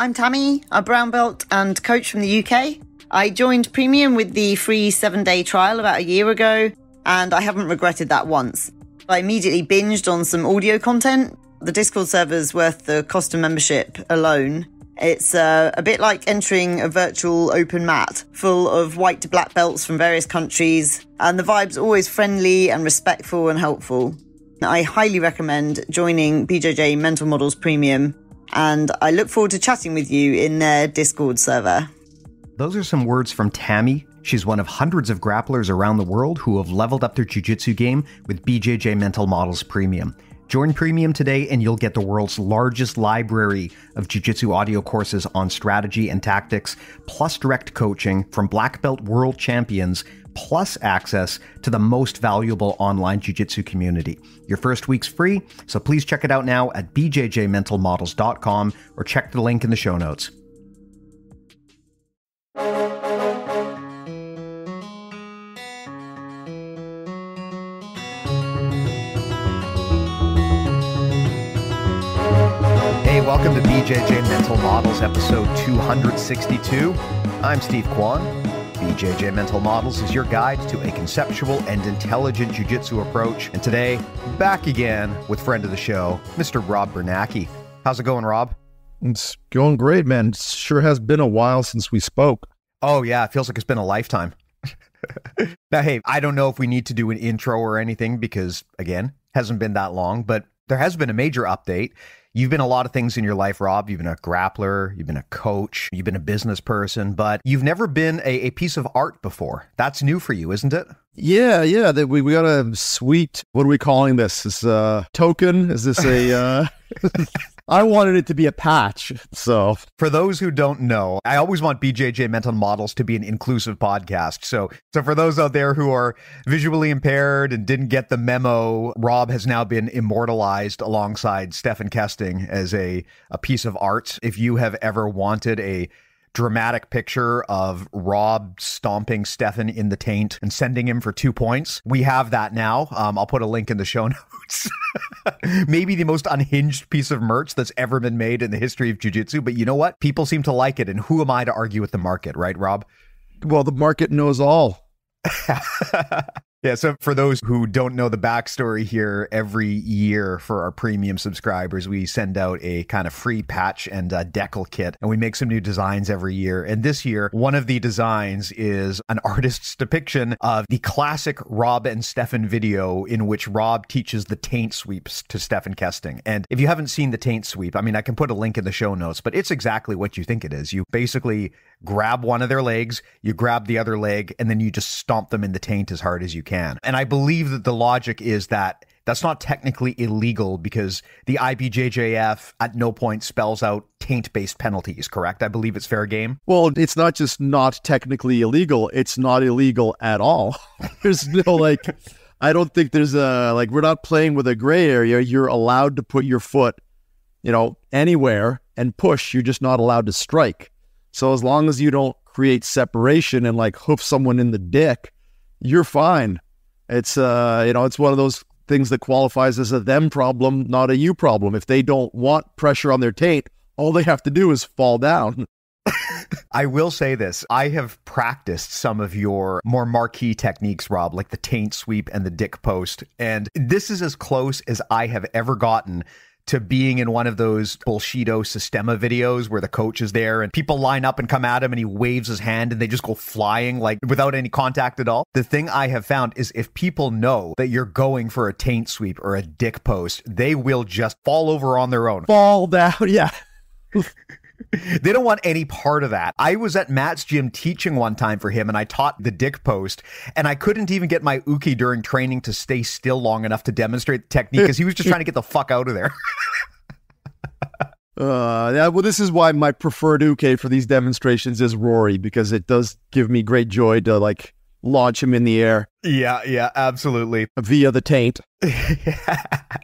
I'm Tammy, a brown belt and coach from the UK. I joined Premium with the free seven day trial about a year ago, and I haven't regretted that once. I immediately binged on some audio content. The Discord server's worth the cost of membership alone. It's uh, a bit like entering a virtual open mat full of white to black belts from various countries, and the vibe's always friendly and respectful and helpful. I highly recommend joining BJJ Mental Models Premium, and I look forward to chatting with you in their Discord server. Those are some words from Tammy. She's one of hundreds of grapplers around the world who have leveled up their jiu-jitsu game with BJJ Mental Models Premium. Join Premium today and you'll get the world's largest library of jiu-jitsu audio courses on strategy and tactics, plus direct coaching from black belt world champions, plus access to the most valuable online jiu-jitsu community. Your first week's free, so please check it out now at bjjmentalmodels.com or check the link in the show notes. Hey, welcome to BJJ Mental Models, episode 262. I'm Steve Kwan. BJJ Mental Models is your guide to a conceptual and intelligent jiu-jitsu approach. And today, back again with friend of the show, Mr. Rob Biernacki. How's it going, Rob? It's going great, man. It sure has been a while since we spoke. Oh, yeah. It feels like it's been a lifetime. now, hey, I don't know if we need to do an intro or anything because, again, hasn't been that long, but there has been a major update. You've been a lot of things in your life, Rob. You've been a grappler, you've been a coach, you've been a business person, but you've never been a, a piece of art before. That's new for you, isn't it? Yeah, yeah. That we, we got a sweet. What are we calling this? Is a token? Is this a? Uh, I wanted it to be a patch. So, for those who don't know, I always want BJJ Mental Models to be an inclusive podcast. So, so for those out there who are visually impaired and didn't get the memo, Rob has now been immortalized alongside Stephan Kesting as a a piece of art. If you have ever wanted a dramatic picture of Rob stomping Stephan in the taint and sending him for two points. We have that now. Um, I'll put a link in the show notes. Maybe the most unhinged piece of merch that's ever been made in the history of jiu-jitsu, but you know what? People seem to like it, and who am I to argue with the market, right, Rob? Well, the market knows all. Yeah, so for those who don't know the backstory here, every year for our premium subscribers, we send out a kind of free patch and a decal kit, and we make some new designs every year. And this year, one of the designs is an artist's depiction of the classic Rob and Stephan video in which Rob teaches the taint sweeps to Stephan Kesting. And if you haven't seen the taint sweep, I mean, I can put a link in the show notes, but it's exactly what you think it is. You basically grab one of their legs, you grab the other leg, and then you just stomp them in the taint as hard as you can. And I believe that the logic is that that's not technically illegal because the IBJJF at no point spells out taint based penalties, correct? I believe it's fair game. Well, it's not just not technically illegal, it's not illegal at all. there's no like, I don't think there's a, like, we're not playing with a gray area. You're allowed to put your foot, you know, anywhere and push. You're just not allowed to strike. So as long as you don't create separation and like hoof someone in the dick, you're fine. It's uh, you know, it's one of those things that qualifies as a them problem, not a you problem. If they don't want pressure on their taint, all they have to do is fall down. I will say this. I have practiced some of your more marquee techniques, Rob, like the taint sweep and the dick post. And this is as close as I have ever gotten to being in one of those Bullshido Systema videos where the coach is there and people line up and come at him and he waves his hand and they just go flying like without any contact at all. The thing I have found is if people know that you're going for a taint sweep or a dick post, they will just fall over on their own. Fall down, yeah. they don't want any part of that. I was at Matt's gym teaching one time for him and I taught the dick post and I couldn't even get my uke during training to stay still long enough to demonstrate the technique because he was just trying to get the fuck out of there. uh, yeah, well, this is why my preferred uke for these demonstrations is Rory because it does give me great joy to like launch him in the air. Yeah, yeah, absolutely. Via the taint.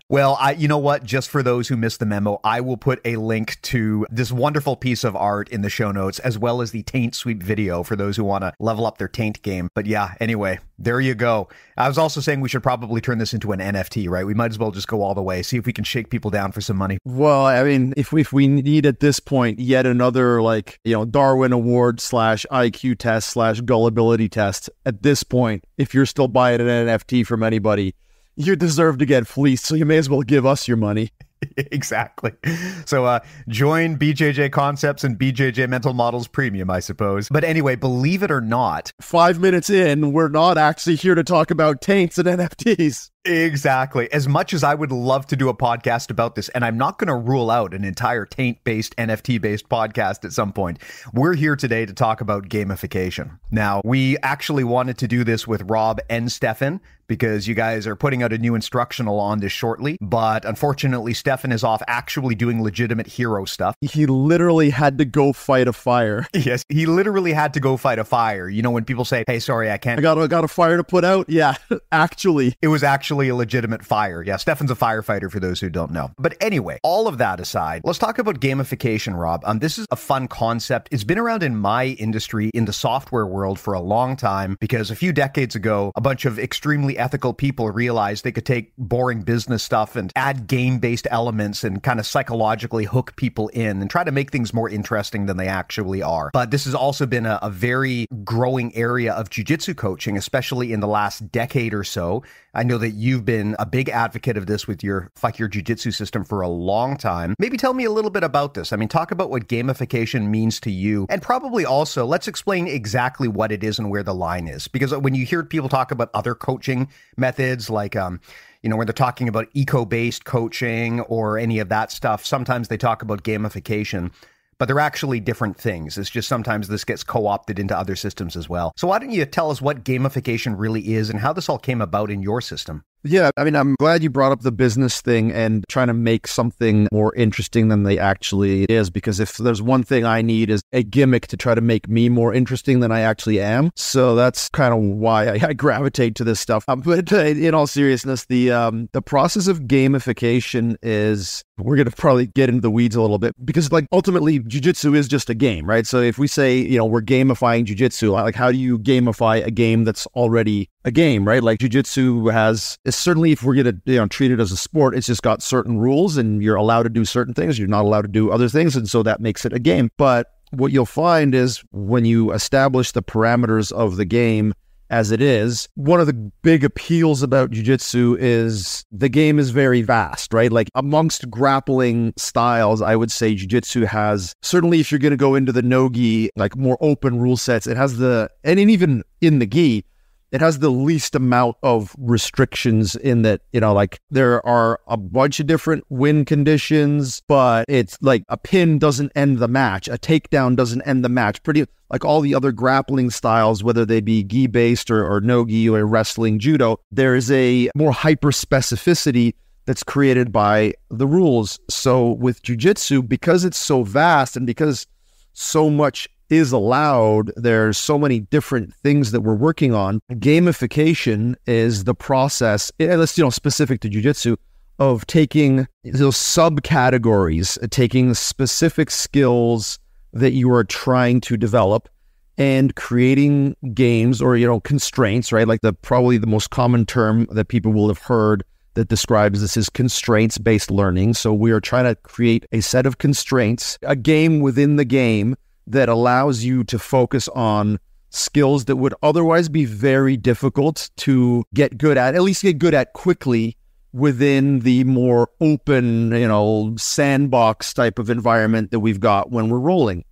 well, I you know what, just for those who missed the memo, I will put a link to this wonderful piece of art in the show notes as well as the taint sweep video for those who want to level up their taint game. But yeah, anyway, there you go. I was also saying we should probably turn this into an NFT, right? We might as well just go all the way, see if we can shake people down for some money. Well, I mean, if we, if we need at this point yet another like, you know, Darwin Award slash IQ test slash gullibility test at this point, if you're still buying an NFT from anybody, you deserve to get fleeced, so you may as well give us your money. exactly. So uh, join BJJ Concepts and BJJ Mental Models Premium, I suppose. But anyway, believe it or not, five minutes in, we're not actually here to talk about taints and NFTs. Exactly. As much as I would love to do a podcast about this, and I'm not going to rule out an entire taint based, NFT based podcast at some point, we're here today to talk about gamification. Now, we actually wanted to do this with Rob and Stephan because you guys are putting out a new instructional on this shortly. But unfortunately, Stephan is off actually doing legitimate hero stuff. He literally had to go fight a fire. Yes, he literally had to go fight a fire. You know, when people say, hey, sorry, I can't. I got, I got a fire to put out. Yeah, actually. It was actually a legitimate fire. Yeah, Stephan's a firefighter for those who don't know. But anyway, all of that aside, let's talk about gamification, Rob. Um, this is a fun concept. It's been around in my industry, in the software world for a long time because a few decades ago, a bunch of extremely ethical people realized they could take boring business stuff and add game based elements and kind of psychologically hook people in and try to make things more interesting than they actually are. But this has also been a, a very growing area of jujitsu coaching, especially in the last decade or so. I know that you've been a big advocate of this with your Fuck Your Jiu-Jitsu system for a long time. Maybe tell me a little bit about this. I mean, talk about what gamification means to you, and probably also let's explain exactly what it is and where the line is. Because when you hear people talk about other coaching methods, like um, you know, when they're talking about eco-based coaching or any of that stuff, sometimes they talk about gamification but they're actually different things. It's just sometimes this gets co opted into other systems as well. So, why don't you tell us what gamification really is and how this all came about in your system? Yeah, I mean, I'm glad you brought up the business thing and trying to make something more interesting than they actually is. Because if there's one thing I need is a gimmick to try to make me more interesting than I actually am. So that's kind of why I, I gravitate to this stuff. Um, but in all seriousness, the um, the process of gamification is we're going to probably get into the weeds a little bit because like ultimately jujitsu is just a game, right? So if we say, you know, we're gamifying jujitsu, like how do you gamify a game that's already a game, right? Like jujitsu has certainly if we're going to you know treat it as a sport, it's just got certain rules and you're allowed to do certain things, you're not allowed to do other things, and so that makes it a game. But what you'll find is when you establish the parameters of the game as it is, one of the big appeals about jujitsu is the game is very vast, right? Like amongst grappling styles, I would say jujitsu has certainly if you're going to go into the no-gi, like more open rule sets, it has the and even in the gi, it has the least amount of restrictions in that, you know, like there are a bunch of different win conditions, but it's like a pin doesn't end the match, a takedown doesn't end the match. Pretty like all the other grappling styles, whether they be gi based or, or no gi or wrestling, judo, there is a more hyper specificity that's created by the rules. So with jujitsu, because it's so vast and because so much is allowed. There's so many different things that we're working on. Gamification is the process, eh, let's, you know, specific to jujitsu, of taking those subcategories, taking specific skills that you are trying to develop and creating games or, you know, constraints, right? Like the probably the most common term that people will have heard that describes this is constraints based learning. So we are trying to create a set of constraints, a game within the game that allows you to focus on skills that would otherwise be very difficult to get good at, at least get good at quickly within the more open, you know, sandbox type of environment that we've got when we're rolling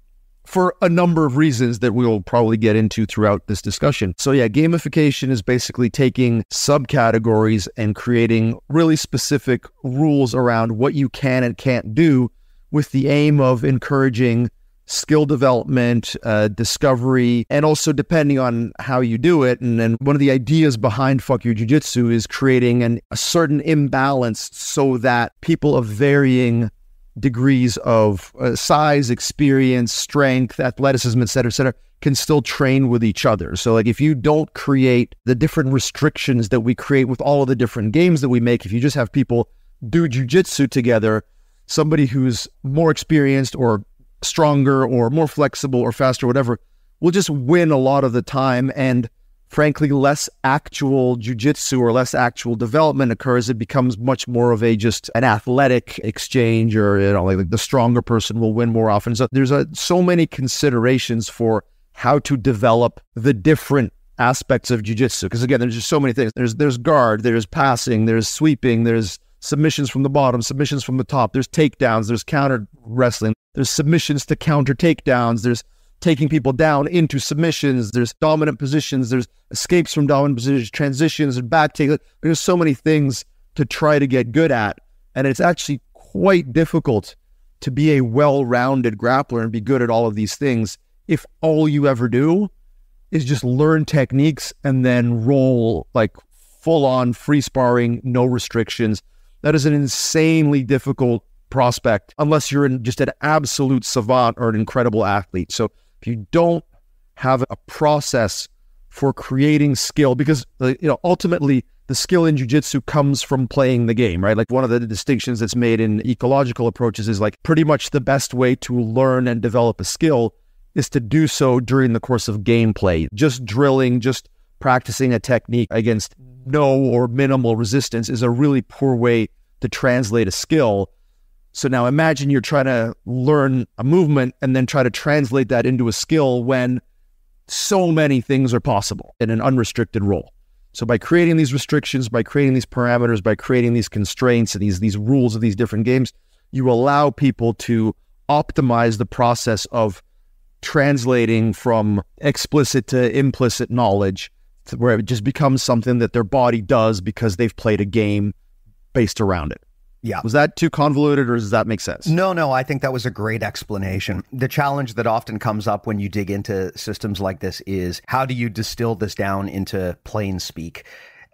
for a number of reasons that we'll probably get into throughout this discussion. So, yeah, gamification is basically taking subcategories and creating really specific rules around what you can and can't do with the aim of encouraging skill development, uh, discovery, and also depending on how you do it. And then one of the ideas behind Fuck Your Jiu Jitsu is creating an, a certain imbalance so that people of varying degrees of uh, size, experience, strength, athleticism, et cetera, et cetera, can still train with each other. So, like, if you don't create the different restrictions that we create with all of the different games that we make, if you just have people do jujitsu together, somebody who's more experienced or stronger or more flexible or faster, whatever, will just win a lot of the time. And frankly, less actual jujitsu or less actual development occurs. It becomes much more of a just an athletic exchange, or you know, like the stronger person will win more often. So there's a, so many considerations for how to develop the different aspects of jujitsu. Because again, there's just so many things. There's there's guard, there's passing, there's sweeping, there's submissions from the bottom, submissions from the top. There's takedowns, there's counter wrestling, there's submissions to counter takedowns, there's taking people down into submissions, there's dominant positions, there's escapes from dominant positions, transitions and back take. There's so many things to try to get good at. And it's actually quite difficult to be a well-rounded grappler and be good at all of these things if all you ever do is just learn techniques and then roll like full on free sparring, no restrictions. That is an insanely difficult prospect unless you're just an absolute savant or an incredible athlete. So if you don't have a process for creating skill, because uh, you know ultimately the skill in jujitsu comes from playing the game, right? Like one of the distinctions that's made in ecological approaches is like pretty much the best way to learn and develop a skill is to do so during the course of gameplay. Just drilling, just practicing a technique against no or minimal resistance is a really poor way to translate a skill. So now imagine you're trying to learn a movement and then try to translate that into a skill when so many things are possible in an unrestricted role. So by creating these restrictions, by creating these parameters, by creating these constraints and these these rules of these different games, you allow people to optimize the process of translating from explicit to implicit knowledge where it just becomes something that their body does because they've played a game based around it. Yeah. Was that too convoluted or does that make sense? No, no, I think that was a great explanation. The challenge that often comes up when you dig into systems like this is how do you distill this down into plain speak?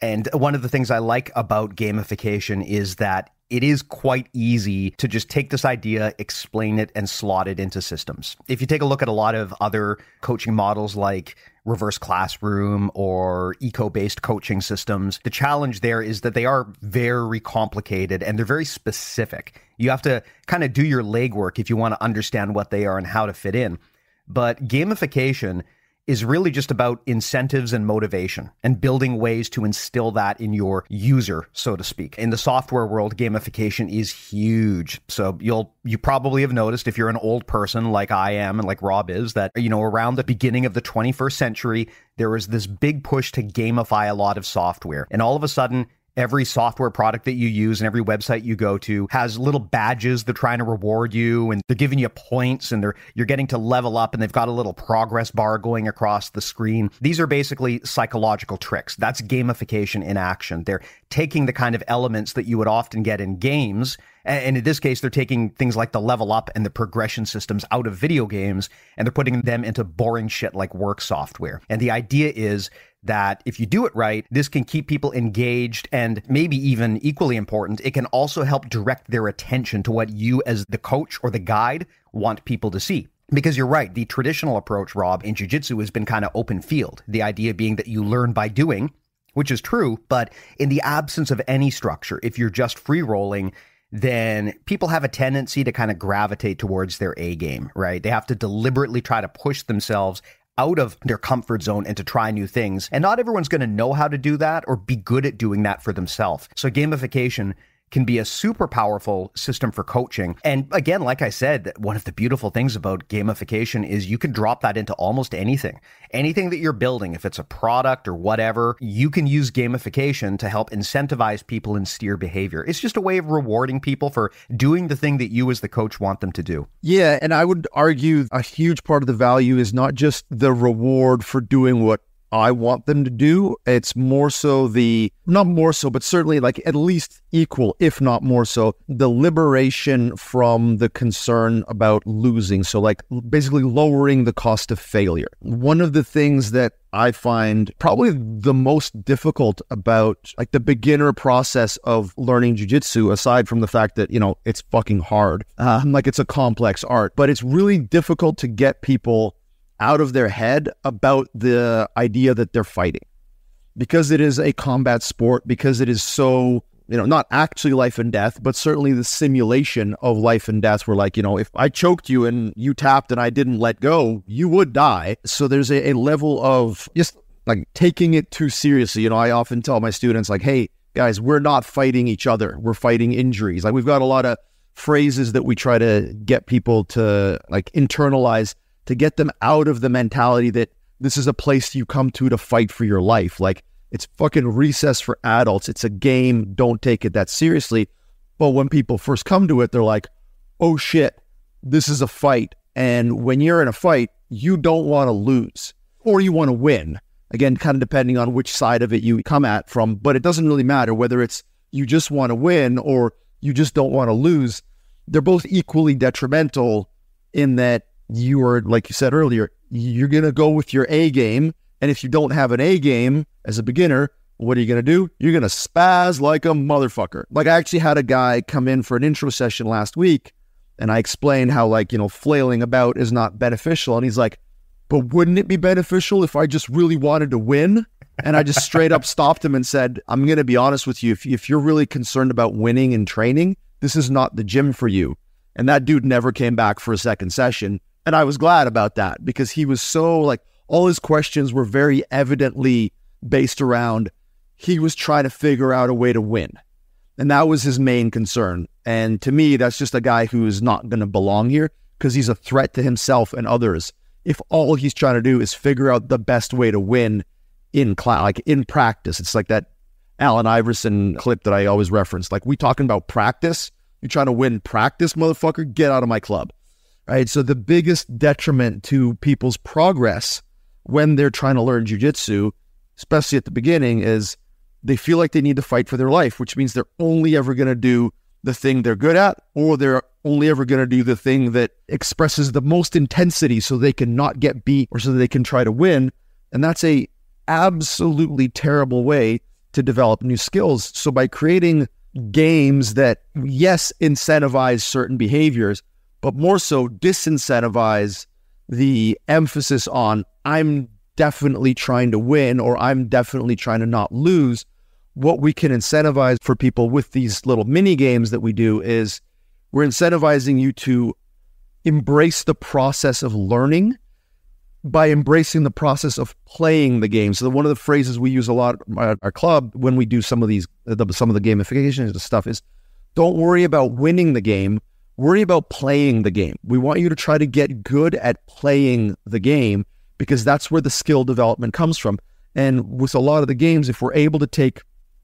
And one of the things I like about gamification is that it is quite easy to just take this idea, explain it, and slot it into systems. If you take a look at a lot of other coaching models like reverse classroom or eco based coaching systems. The challenge there is that they are very complicated and they're very specific. You have to kind of do your legwork if you want to understand what they are and how to fit in. But gamification is really just about incentives and motivation and building ways to instill that in your user, so to speak. In the software world, gamification is huge. So you'll you probably have noticed if you're an old person like I am and like Rob is that you know around the beginning of the 21st century there was this big push to gamify a lot of software. And all of a sudden every software product that you use and every website you go to has little badges they're trying to reward you and they're giving you points and they're you're getting to level up and they've got a little progress bar going across the screen. These are basically psychological tricks. That's gamification in action. They're taking the kind of elements that you would often get in games and in this case they're taking things like the level up and the progression systems out of video games and they're putting them into boring shit like work software. And the idea is that if you do it right, this can keep people engaged and maybe even equally important, it can also help direct their attention to what you as the coach or the guide want people to see. Because you're right, the traditional approach, Rob, in jiu-jitsu has been kind of open field. The idea being that you learn by doing, which is true, but in the absence of any structure, if you're just free rolling, then people have a tendency to kind of gravitate towards their A game, right? They have to deliberately try to push themselves out of their comfort zone and to try new things. And not everyone's going to know how to do that or be good at doing that for themselves. So gamification can be a super powerful system for coaching. And again, like I said, one of the beautiful things about gamification is you can drop that into almost anything. Anything that you're building, if it's a product or whatever, you can use gamification to help incentivize people and steer behavior. It's just a way of rewarding people for doing the thing that you as the coach want them to do. Yeah. And I would argue a huge part of the value is not just the reward for doing what I want them to do. It's more so the, not more so, but certainly like at least equal, if not more so, the liberation from the concern about losing. So, like basically lowering the cost of failure. One of the things that I find probably the most difficult about like the beginner process of learning jujitsu, aside from the fact that, you know, it's fucking hard, um, like it's a complex art, but it's really difficult to get people out of their head about the idea that they're fighting because it is a combat sport, because it is so, you know, not actually life and death, but certainly the simulation of life and death, where, like, you know, if I choked you and you tapped and I didn't let go, you would die. So there's a, a level of just like taking it too seriously. You know, I often tell my students, like, hey, guys, we're not fighting each other, we're fighting injuries. Like, we've got a lot of phrases that we try to get people to like internalize to get them out of the mentality that this is a place you come to to fight for your life. Like it's fucking recess for adults. It's a game. Don't take it that seriously. But when people first come to it, they're like, oh shit, this is a fight. And when you're in a fight, you don't want to lose or you want to win. Again, kind of depending on which side of it you come at from, but it doesn't really matter whether it's you just want to win or you just don't want to lose. They're both equally detrimental in that you are, like you said earlier, you're going to go with your A game. And if you don't have an A game as a beginner, what are you going to do? You're going to spaz like a motherfucker. Like I actually had a guy come in for an intro session last week and I explained how like, you know, flailing about is not beneficial. And he's like, but wouldn't it be beneficial if I just really wanted to win? And I just straight up stopped him and said, I'm going to be honest with you. If, if you're really concerned about winning and training, this is not the gym for you. And that dude never came back for a second session. And I was glad about that because he was so like, all his questions were very evidently based around he was trying to figure out a way to win. And that was his main concern. And to me, that's just a guy who is not going to belong here because he's a threat to himself and others. If all he's trying to do is figure out the best way to win in class, like in practice, it's like that Allen Iverson clip that I always reference. Like, we talking about practice? You trying to win practice, motherfucker? Get out of my club right? So the biggest detriment to people's progress when they're trying to learn jujitsu, especially at the beginning, is they feel like they need to fight for their life, which means they're only ever going to do the thing they're good at, or they're only ever going to do the thing that expresses the most intensity so they can not get beat or so they can try to win. And that's a absolutely terrible way to develop new skills. So by creating games that yes incentivize certain behaviors, but more so disincentivize the emphasis on I'm definitely trying to win or I'm definitely trying to not lose. What we can incentivize for people with these little mini games that we do is we're incentivizing you to embrace the process of learning by embracing the process of playing the game. So one of the phrases we use a lot at our club when we do some of these some of the gamification stuff is don't worry about winning the game, worry about playing the game. We want you to try to get good at playing the game because that's where the skill development comes from. And with a lot of the games, if we're able to take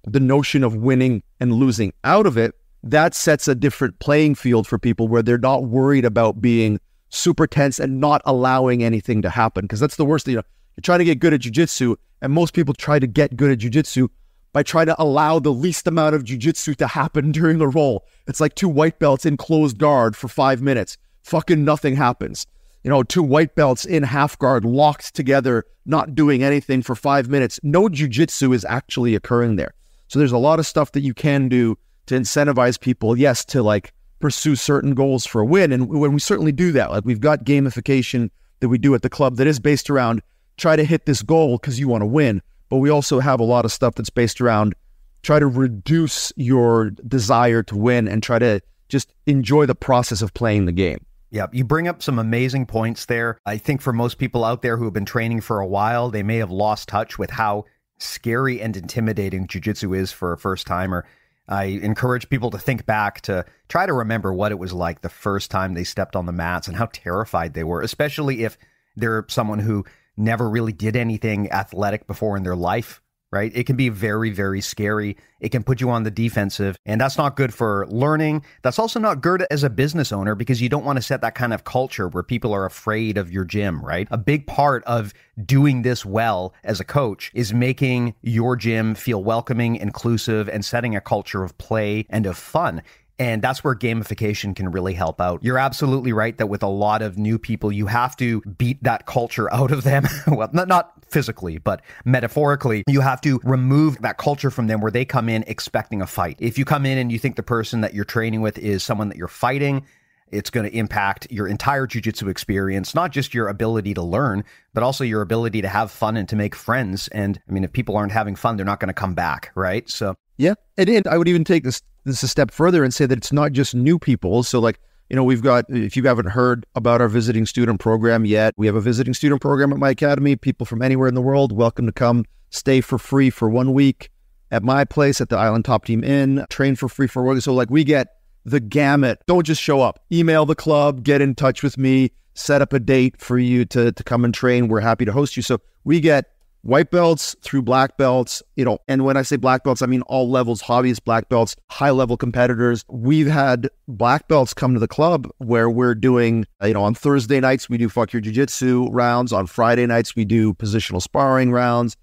the notion of winning and losing out of it, that sets a different playing field for people where they're not worried about being super tense and not allowing anything to happen. Because that's the worst thing. You know, you're trying to get good at jujitsu, and most people try to get good at jujitsu by trying to allow the least amount of jujitsu to happen during a roll. It's like two white belts in closed guard for five minutes. Fucking nothing happens. You know, two white belts in half guard locked together, not doing anything for five minutes. No jujitsu is actually occurring there. So there's a lot of stuff that you can do to incentivize people, yes, to like pursue certain goals for a win. And when we certainly do that, like we've got gamification that we do at the club that is based around try to hit this goal because you want to win but we also have a lot of stuff that's based around try to reduce your desire to win and try to just enjoy the process of playing the game. Yeah, you bring up some amazing points there. I think for most people out there who have been training for a while, they may have lost touch with how scary and intimidating jujitsu is for a first timer. I encourage people to think back to try to remember what it was like the first time they stepped on the mats and how terrified they were, especially if they're someone who never really did anything athletic before in their life, right? It can be very, very scary. It can put you on the defensive, and that's not good for learning. That's also not good as a business owner because you don't want to set that kind of culture where people are afraid of your gym, right? A big part of doing this well as a coach is making your gym feel welcoming, inclusive, and setting a culture of play and of fun. And that's where gamification can really help out. You're absolutely right that with a lot of new people, you have to beat that culture out of them. well, not, not physically, but metaphorically, you have to remove that culture from them where they come in expecting a fight. If you come in and you think the person that you're training with is someone that you're fighting, it's going to impact your entire jujitsu experience, not just your ability to learn, but also your ability to have fun and to make friends. And I mean, if people aren't having fun, they're not going to come back, right? So, yeah. And, and I would even take this this a step further and say that it's not just new people. So, like, you know, we've got, if you haven't heard about our visiting student program yet, we have a visiting student program at my academy. People from anywhere in the world, welcome to come stay for free for one week at my place at the Island Top Team Inn, train for free for one. So, like, we get the gamut. Don't just show up. Email the club, get in touch with me, set up a date for you to, to come and train. We're happy to host you. So, we get white belts through black belts, you know, and when I say black belts, I mean all levels, hobbyist black belts, high level competitors. We've had black belts come to the club where we're doing, you know, on Thursday nights, we do fuck your jiu-jitsu rounds. On Friday nights, we do positional sparring rounds.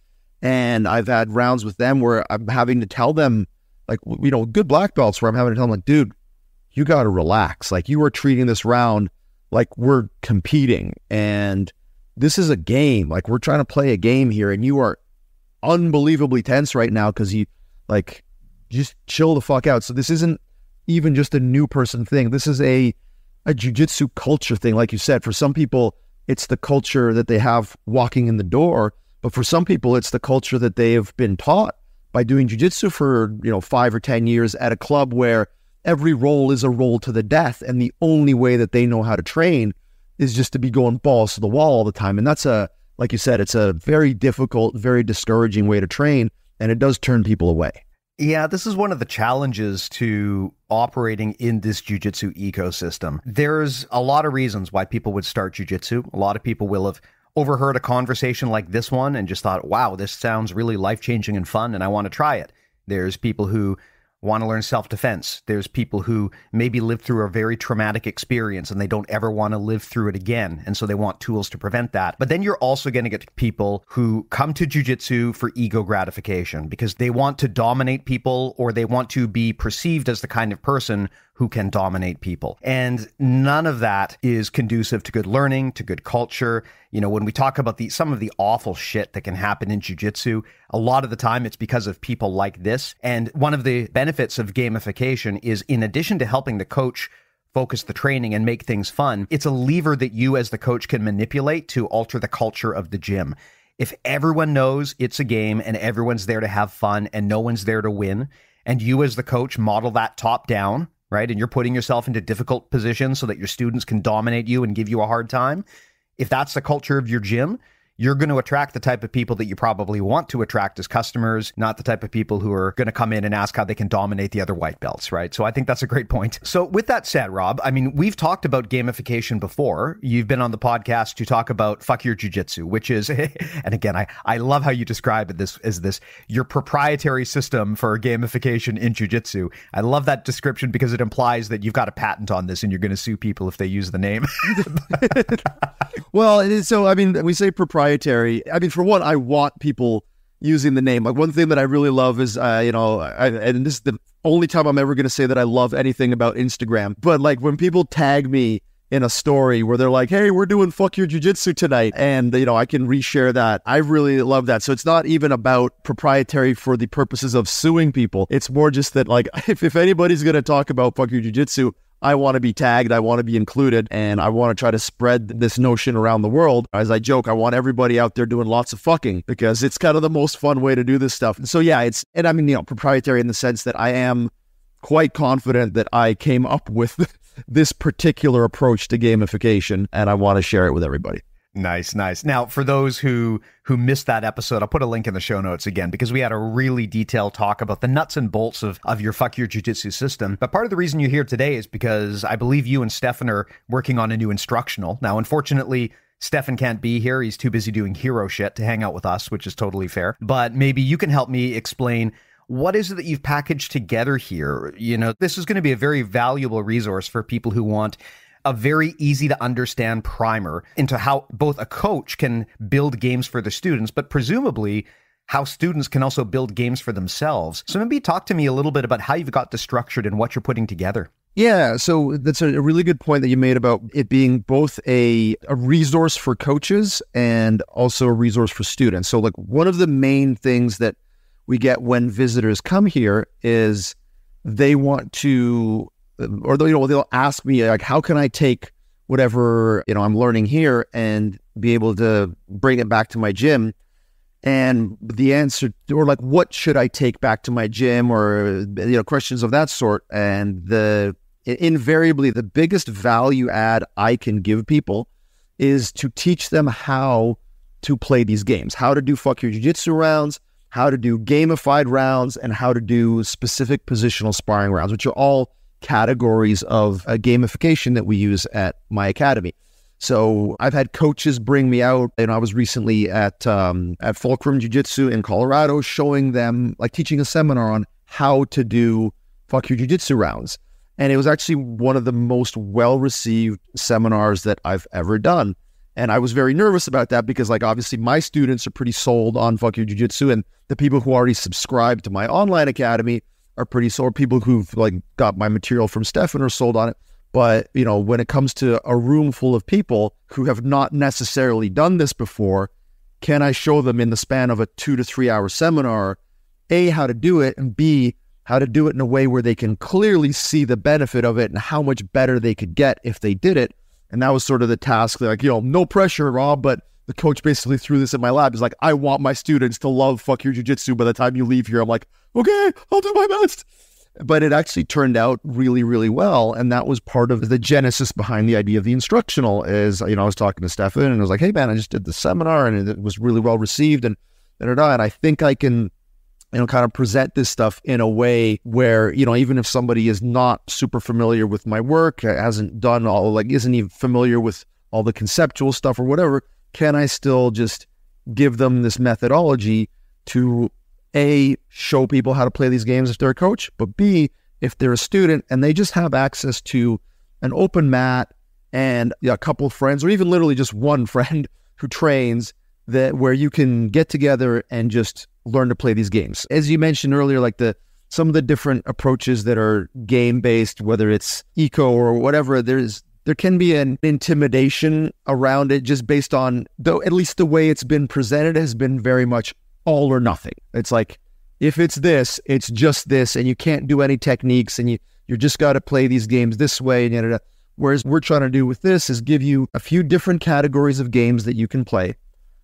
And I've had rounds with them where I'm having to tell them, like, you know, good black belts where I'm having to tell them, like, dude, you got to relax. Like, you are treating this round like we're competing. And this is a game. Like we're trying to play a game here, and you are unbelievably tense right now because you like just chill the fuck out. So this isn't even just a new person thing. This is a a jujitsu culture thing, like you said. For some people, it's the culture that they have walking in the door, but for some people, it's the culture that they have been taught by doing jujitsu for you know five or ten years at a club where every roll is a roll to the death, and the only way that they know how to train is just to be going balls to the wall all the time. And that's a, like you said, it's a very difficult, very discouraging way to train. And it does turn people away. Yeah, this is one of the challenges to operating in this jujitsu ecosystem. There's a lot of reasons why people would start jujitsu. A lot of people will have overheard a conversation like this one and just thought, wow, this sounds really life changing and fun, and I want to try it. There's people who want to learn self defense. There's people who maybe lived through a very traumatic experience and they don't ever want to live through it again. And so they want tools to prevent that. But then you're also going to get people who come to jujitsu for ego gratification because they want to dominate people or they want to be perceived as the kind of person who can dominate people. And none of that is conducive to good learning, to good culture. You know, when we talk about the some of the awful shit that can happen in jujitsu, a lot of the time it's because of people like this. And one of the benefits of gamification is in addition to helping the coach focus the training and make things fun, it's a lever that you as the coach can manipulate to alter the culture of the gym. If everyone knows it's a game and everyone's there to have fun and no one's there to win, and you as the coach model that top down, right? And you're putting yourself into difficult positions so that your students can dominate you and give you a hard time. If that's the culture of your gym, you're going to attract the type of people that you probably want to attract as customers, not the type of people who are going to come in and ask how they can dominate the other white belts, right? So I think that's a great point. So with that said, Rob, I mean, we've talked about gamification before. You've been on the podcast to talk about fuck your jujitsu, which is, and again, I, I love how you describe it this as this, your proprietary system for gamification in jujitsu. I love that description because it implies that you've got a patent on this and you're going to sue people if they use the name. well, so, I mean, we say proprietary proprietary. I mean, for one, I want people using the name. Like one thing that I really love is, uh, you know, I, and this is the only time I'm ever going to say that I love anything about Instagram. But like when people tag me in a story where they're like, "Hey, we're doing fuck your jujitsu tonight," and you know, I can reshare that. I really love that. So it's not even about proprietary for the purposes of suing people. It's more just that like if, if anybody's going to talk about fuck your jujitsu, I want to be tagged, I want to be included, and I want to try to spread this notion around the world. As I joke, I want everybody out there doing lots of fucking because it's kind of the most fun way to do this stuff. And So yeah, it's and I mean, you know, proprietary in the sense that I am quite confident that I came up with this particular approach to gamification and I want to share it with everybody. Nice, nice. Now, for those who who missed that episode, I'll put a link in the show notes again because we had a really detailed talk about the nuts and bolts of of your fuck your jujitsu system. But part of the reason you're here today is because I believe you and Stephan are working on a new instructional. Now, unfortunately, Stephan can't be here. He's too busy doing hero shit to hang out with us, which is totally fair. But maybe you can help me explain what is it that you've packaged together here? You know, this is going to be a very valuable resource for people who want a very easy to understand primer into how both a coach can build games for the students, but presumably how students can also build games for themselves. So maybe talk to me a little bit about how you've got this structured and what you're putting together. Yeah, so that's a really good point that you made about it being both a, a resource for coaches and also a resource for students. So, like, one of the main things that we get when visitors come here is they want to, or you know, they'll ask me like, how can I take whatever you know I'm learning here and be able to bring it back to my gym? And the answer, or like, what should I take back to my gym, or you know, questions of that sort. And the invariably the biggest value add I can give people is to teach them how to play these games, how to do fuck your jiu-jitsu rounds, how to do gamified rounds, and how to do specific positional sparring rounds, which are all categories of uh, gamification that we use at my academy. So I've had coaches bring me out, and I was recently at um, at Fulcrum Jiu Jitsu in Colorado, showing them like teaching a seminar on how to do fuck your jiu jitsu rounds. And it was actually one of the most well received seminars that I've ever done. And I was very nervous about that because, like, obviously my students are pretty sold on Fuck Your Jiu Jitsu, and the people who already subscribed to my online academy are pretty sold. People who've like got my material from Stephan are sold on it. But, you know, when it comes to a room full of people who have not necessarily done this before, can I show them in the span of a two to three hour seminar, A, how to do it, and B, how to do it in a way where they can clearly see the benefit of it and how much better they could get if they did it. And that was sort of the task. Like, you know, no pressure, Rob, but the coach basically threw this in my lap. He's like, I want my students to love fuck your jujitsu by the time you leave here. I'm like, okay, I'll do my best. But it actually turned out really, really well. And that was part of the genesis behind the idea of the instructional is, you know, I was talking to Stephan and I was like, hey man, I just did the seminar and it was really well received and da, da, da, and I think I can you know, kind of present this stuff in a way where, you know, even if somebody is not super familiar with my work, hasn't done all, like, isn't even familiar with all the conceptual stuff or whatever, can I still just give them this methodology to A, show people how to play these games if they're a coach, but B, if they're a student and they just have access to an open mat and a couple of friends, or even literally just one friend who trains that where you can get together and just learn to play these games. As you mentioned earlier, like the some of the different approaches that are game based, whether it's eco or whatever, there's there can be an intimidation around it just based on though at least the way it's been presented has been very much all or nothing. It's like if it's this, it's just this, and you can't do any techniques, and you you just got to play these games this way, and yada. Whereas we're trying to do with this is give you a few different categories of games that you can play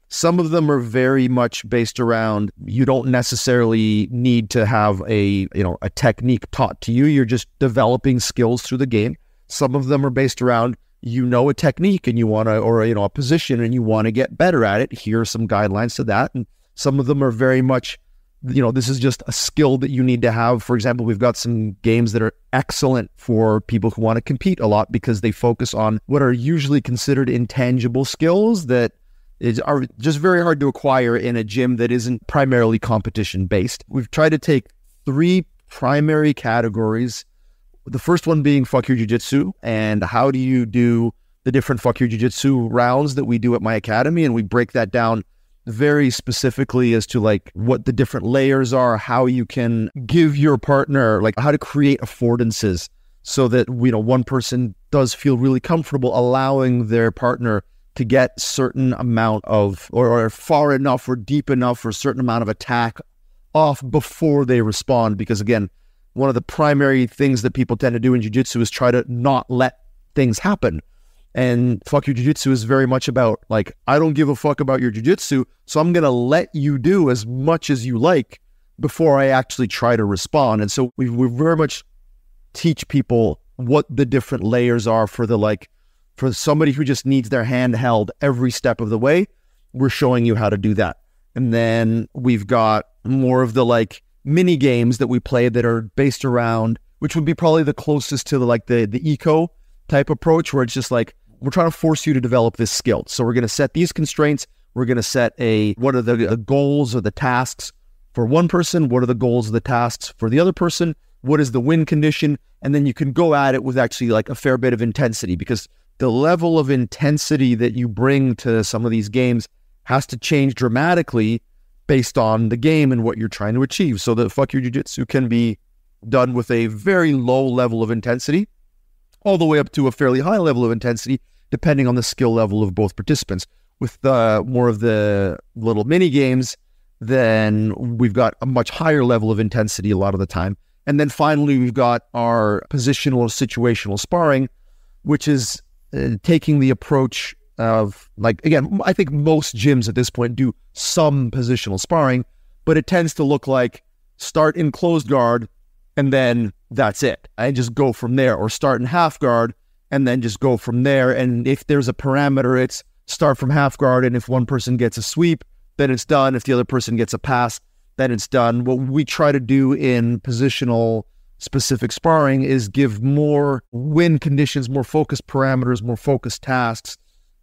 some of them are very much based around you don't necessarily need to have a, you know, a technique taught to you. You're just developing skills through the game. Some of them are based around you know a technique and you want to or you know a position and you want to get better at it. Here are some guidelines to that. And some of them are very much you know, this is just a skill that you need to have. For example, we've got some games that are excellent for people who want to compete a lot because they focus on what are usually considered intangible skills that is are just very hard to acquire in a gym that isn't primarily competition based. We've tried to take three primary categories. The first one being fuck your jiu-jitsu and how do you do the different fuck your jiu-jitsu rounds that we do at my academy. And we break that down very specifically as to like what the different layers are, how you can give your partner like how to create affordances so that you know one person does feel really comfortable allowing their partner to get certain amount of or, or far enough or deep enough or certain amount of attack off before they respond. Because again one of the primary things that people tend to do in jiu-jitsu is try to not let things happen and fuck your jiu-jitsu is very much about like i don't give a fuck about your jiu-jitsu so i'm going to let you do as much as you like before i actually try to respond and so we, we very much teach people what the different layers are for the like for somebody who just needs their hand held every step of the way, we're showing you how to do that. And then we've got more of the like mini games that we play that are based around, which would be probably the closest to the like the the eco type approach, where it's just like we're trying to force you to develop this skill. So we're going to set these constraints. We're going to set a what are the goals or the tasks for one person? What are the goals of the tasks for the other person? What is the win condition? And then you can go at it with actually like a fair bit of intensity because the level of intensity that you bring to some of these games has to change dramatically based on the game and what you're trying to achieve. So the fuck your jiu-jitsu can be done with a very low level of intensity all the way up to a fairly high level of intensity depending on the skill level of both participants. With uh, more of the little mini games, then we've got a much higher level of intensity a lot of the time. And then finally, we've got our positional situational sparring, which is uh, taking the approach of like again i think most gyms at this point do some positional sparring but it tends to look like start in closed guard and then that's it. And just go from there or start in half guard and then just go from there. And if there's a parameter it's start from half guard and if one person gets a sweep then it's done. If the other person gets a pass then it's done. What we try to do in positional specific sparring is give more win conditions more focused parameters more focused tasks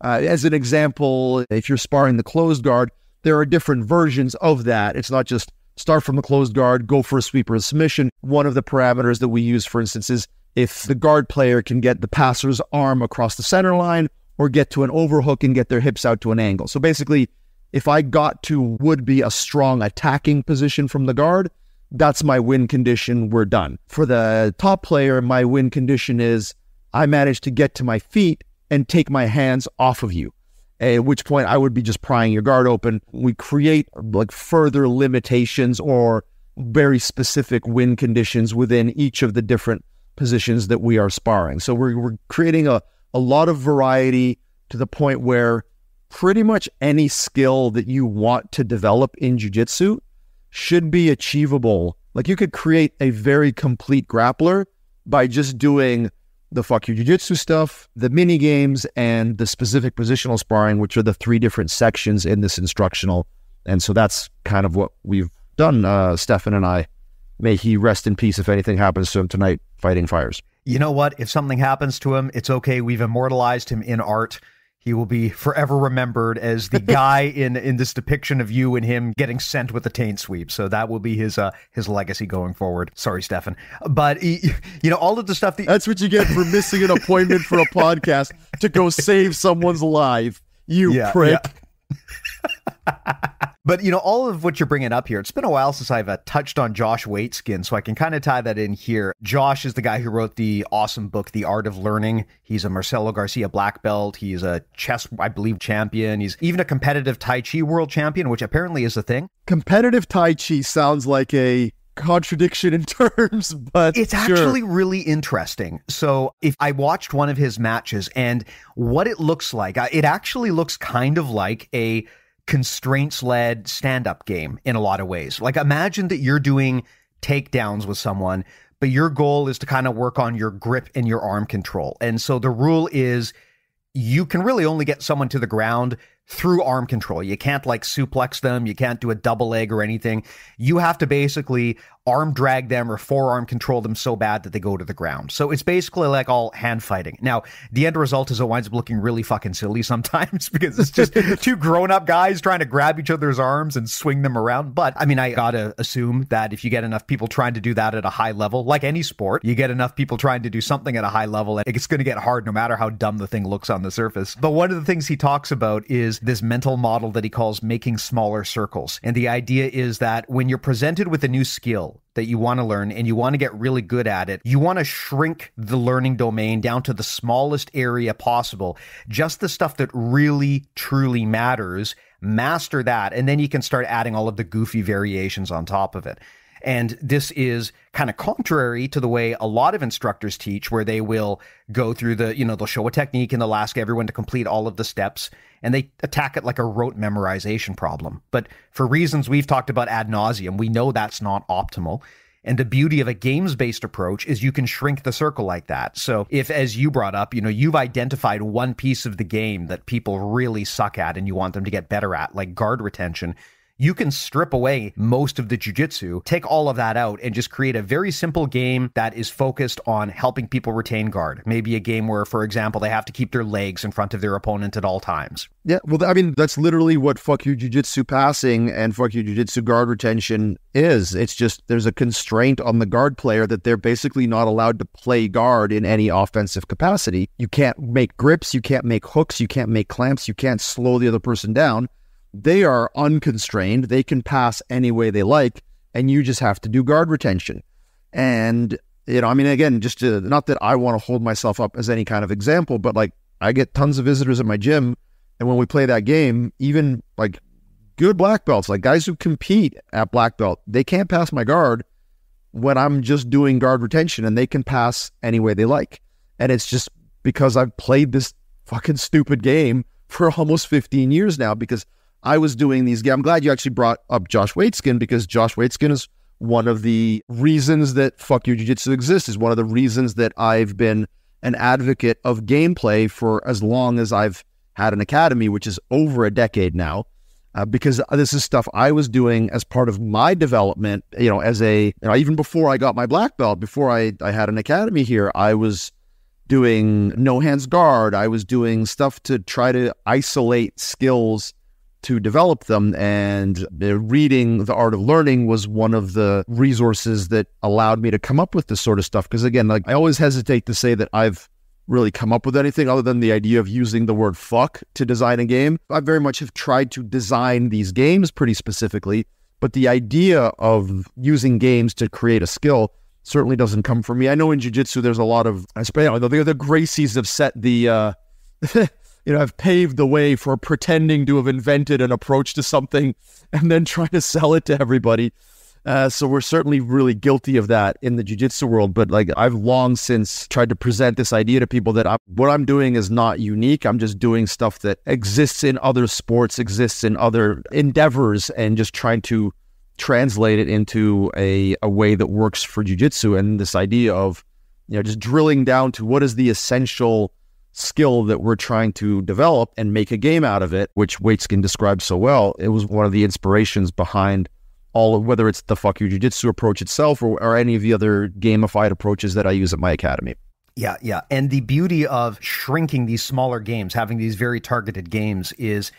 uh, as an example, if you're sparring the closed guard, there are different versions of that. It's not just start from the closed guard, go for a sweeper submission. One of the parameters that we use, for instance, is if the guard player can get the passer's arm across the center line or get to an overhook and get their hips out to an angle. So basically, if I got to would be a strong attacking position from the guard, that's my win condition. We're done. For the top player, my win condition is I managed to get to my feet and take my hands off of you. At which point I would be just prying your guard open. We create like further limitations or very specific win conditions within each of the different positions that we are sparring. So we're, we're creating a, a lot of variety to the point where pretty much any skill that you want to develop in jiu-jitsu should be achievable. Like you could create a very complete grappler by just doing the fuck you jiu-jitsu stuff, the mini games, and the specific positional sparring, which are the three different sections in this instructional. And so that's kind of what we've done, uh, Stephan and I. May he rest in peace if anything happens to him tonight fighting fires. You know what? If something happens to him, it's okay. We've immortalized him in art. He will be forever remembered as the guy in in this depiction of you and him getting sent with the taint sweep. So that will be his uh his legacy going forward. Sorry, Stephan, but he, you know all of the stuff. That, That's what you get for missing an appointment for a podcast to go save someone's life. You yeah, prick. Yeah. But you know, all of what you're bringing up here, it's been a while since I've uh, touched on Josh Waitzkin, so I can kind of tie that in here. Josh is the guy who wrote the awesome book, The Art of Learning. He's a Marcelo Garcia black belt. He's a chess, I believe, champion. He's even a competitive Tai Chi world champion, which apparently is a thing. Competitive Tai Chi sounds like a contradiction in terms, but it's sure. actually really interesting. So, if I watched one of his matches and what it looks like, uh, it actually looks kind of like a constraints led stand up game in a lot of ways. Like imagine that you're doing takedowns with someone, but your goal is to kind of work on your grip and your arm control. And so the rule is you can really only get someone to the ground through arm control. You can't like suplex them, you can't do a double leg or anything. You have to basically arm drag them or forearm control them so bad that they go to the ground. So it's basically like all hand fighting. Now, the end result is it winds up looking really fucking silly sometimes because it's just two grown up guys trying to grab each other's arms and swing them around. But I mean, I gotta assume that if you get enough people trying to do that at a high level, like any sport, you get enough people trying to do something at a high level and it's going to get hard no matter how dumb the thing looks on the surface. But one of the things he talks about is this mental model that he calls making smaller circles. And the idea is that when you're presented with a new skill, that you want to learn and you want to get really good at it, you want to shrink the learning domain down to the smallest area possible, just the stuff that really, truly matters. Master that, and then you can start adding all of the goofy variations on top of it. And this is kind of contrary to the way a lot of instructors teach, where they will go through the, you know, they'll show a technique and they'll ask everyone to complete all of the steps and they attack it like a rote memorization problem. But for reasons we've talked about ad nauseum, we know that's not optimal. And the beauty of a games based approach is you can shrink the circle like that. So if, as you brought up, you know, you've identified one piece of the game that people really suck at and you want them to get better at, like guard retention, you can strip away most of the jujitsu, take all of that out, and just create a very simple game that is focused on helping people retain guard. Maybe a game where, for example, they have to keep their legs in front of their opponent at all times. Yeah, well, I mean, that's literally what fuck you jujitsu passing and fuck you jujitsu guard retention is. It's just there's a constraint on the guard player that they're basically not allowed to play guard in any offensive capacity. You can't make grips, you can't make hooks, you can't make clamps, you can't slow the other person down they are unconstrained. They can pass any way they like, and you just have to do guard retention. And, you know, I mean, again, just to, not that I want to hold myself up as any kind of example, but like I get tons of visitors at my gym. And when we play that game, even like good black belts, like guys who compete at black belt, they can't pass my guard when I'm just doing guard retention and they can pass any way they like. And it's just because I've played this fucking stupid game for almost 15 years now because I was doing these. I'm glad you actually brought up Josh Waitzkin because Josh Waitzkin is one of the reasons that Fuck Your Jiu Jitsu exists, is one of the reasons that I've been an advocate of gameplay for as long as I've had an academy, which is over a decade now. Uh, because this is stuff I was doing as part of my development, you know, as a, you know, even before I got my black belt, before I, I had an academy here, I was doing no hands guard. I was doing stuff to try to isolate skills to develop them. And reading The Art of Learning was one of the resources that allowed me to come up with this sort of stuff. Because again, like I always hesitate to say that I've really come up with anything other than the idea of using the word fuck to design a game. I very much have tried to design these games pretty specifically, but the idea of using games to create a skill certainly doesn't come from me. I know in jiu-jitsu there's a lot of I the, the Gracies have set the uh you know, have paved the way for pretending to have invented an approach to something and then trying to sell it to everybody. Uh, so we're certainly really guilty of that in the jiu-jitsu world. But like I've long since tried to present this idea to people that I, what I'm doing is not unique. I'm just doing stuff that exists in other sports, exists in other endeavors, and just trying to translate it into a, a way that works for jiu-jitsu. And this idea of, you know, just drilling down to what is the essential skill that we're trying to develop and make a game out of it, which Waitzkin describes so well. It was one of the inspirations behind all of whether it's the fuck you jiu-jitsu approach itself or, or any of the other gamified approaches that I use at my academy. Yeah, yeah. And the beauty of shrinking these smaller games, having these very targeted games is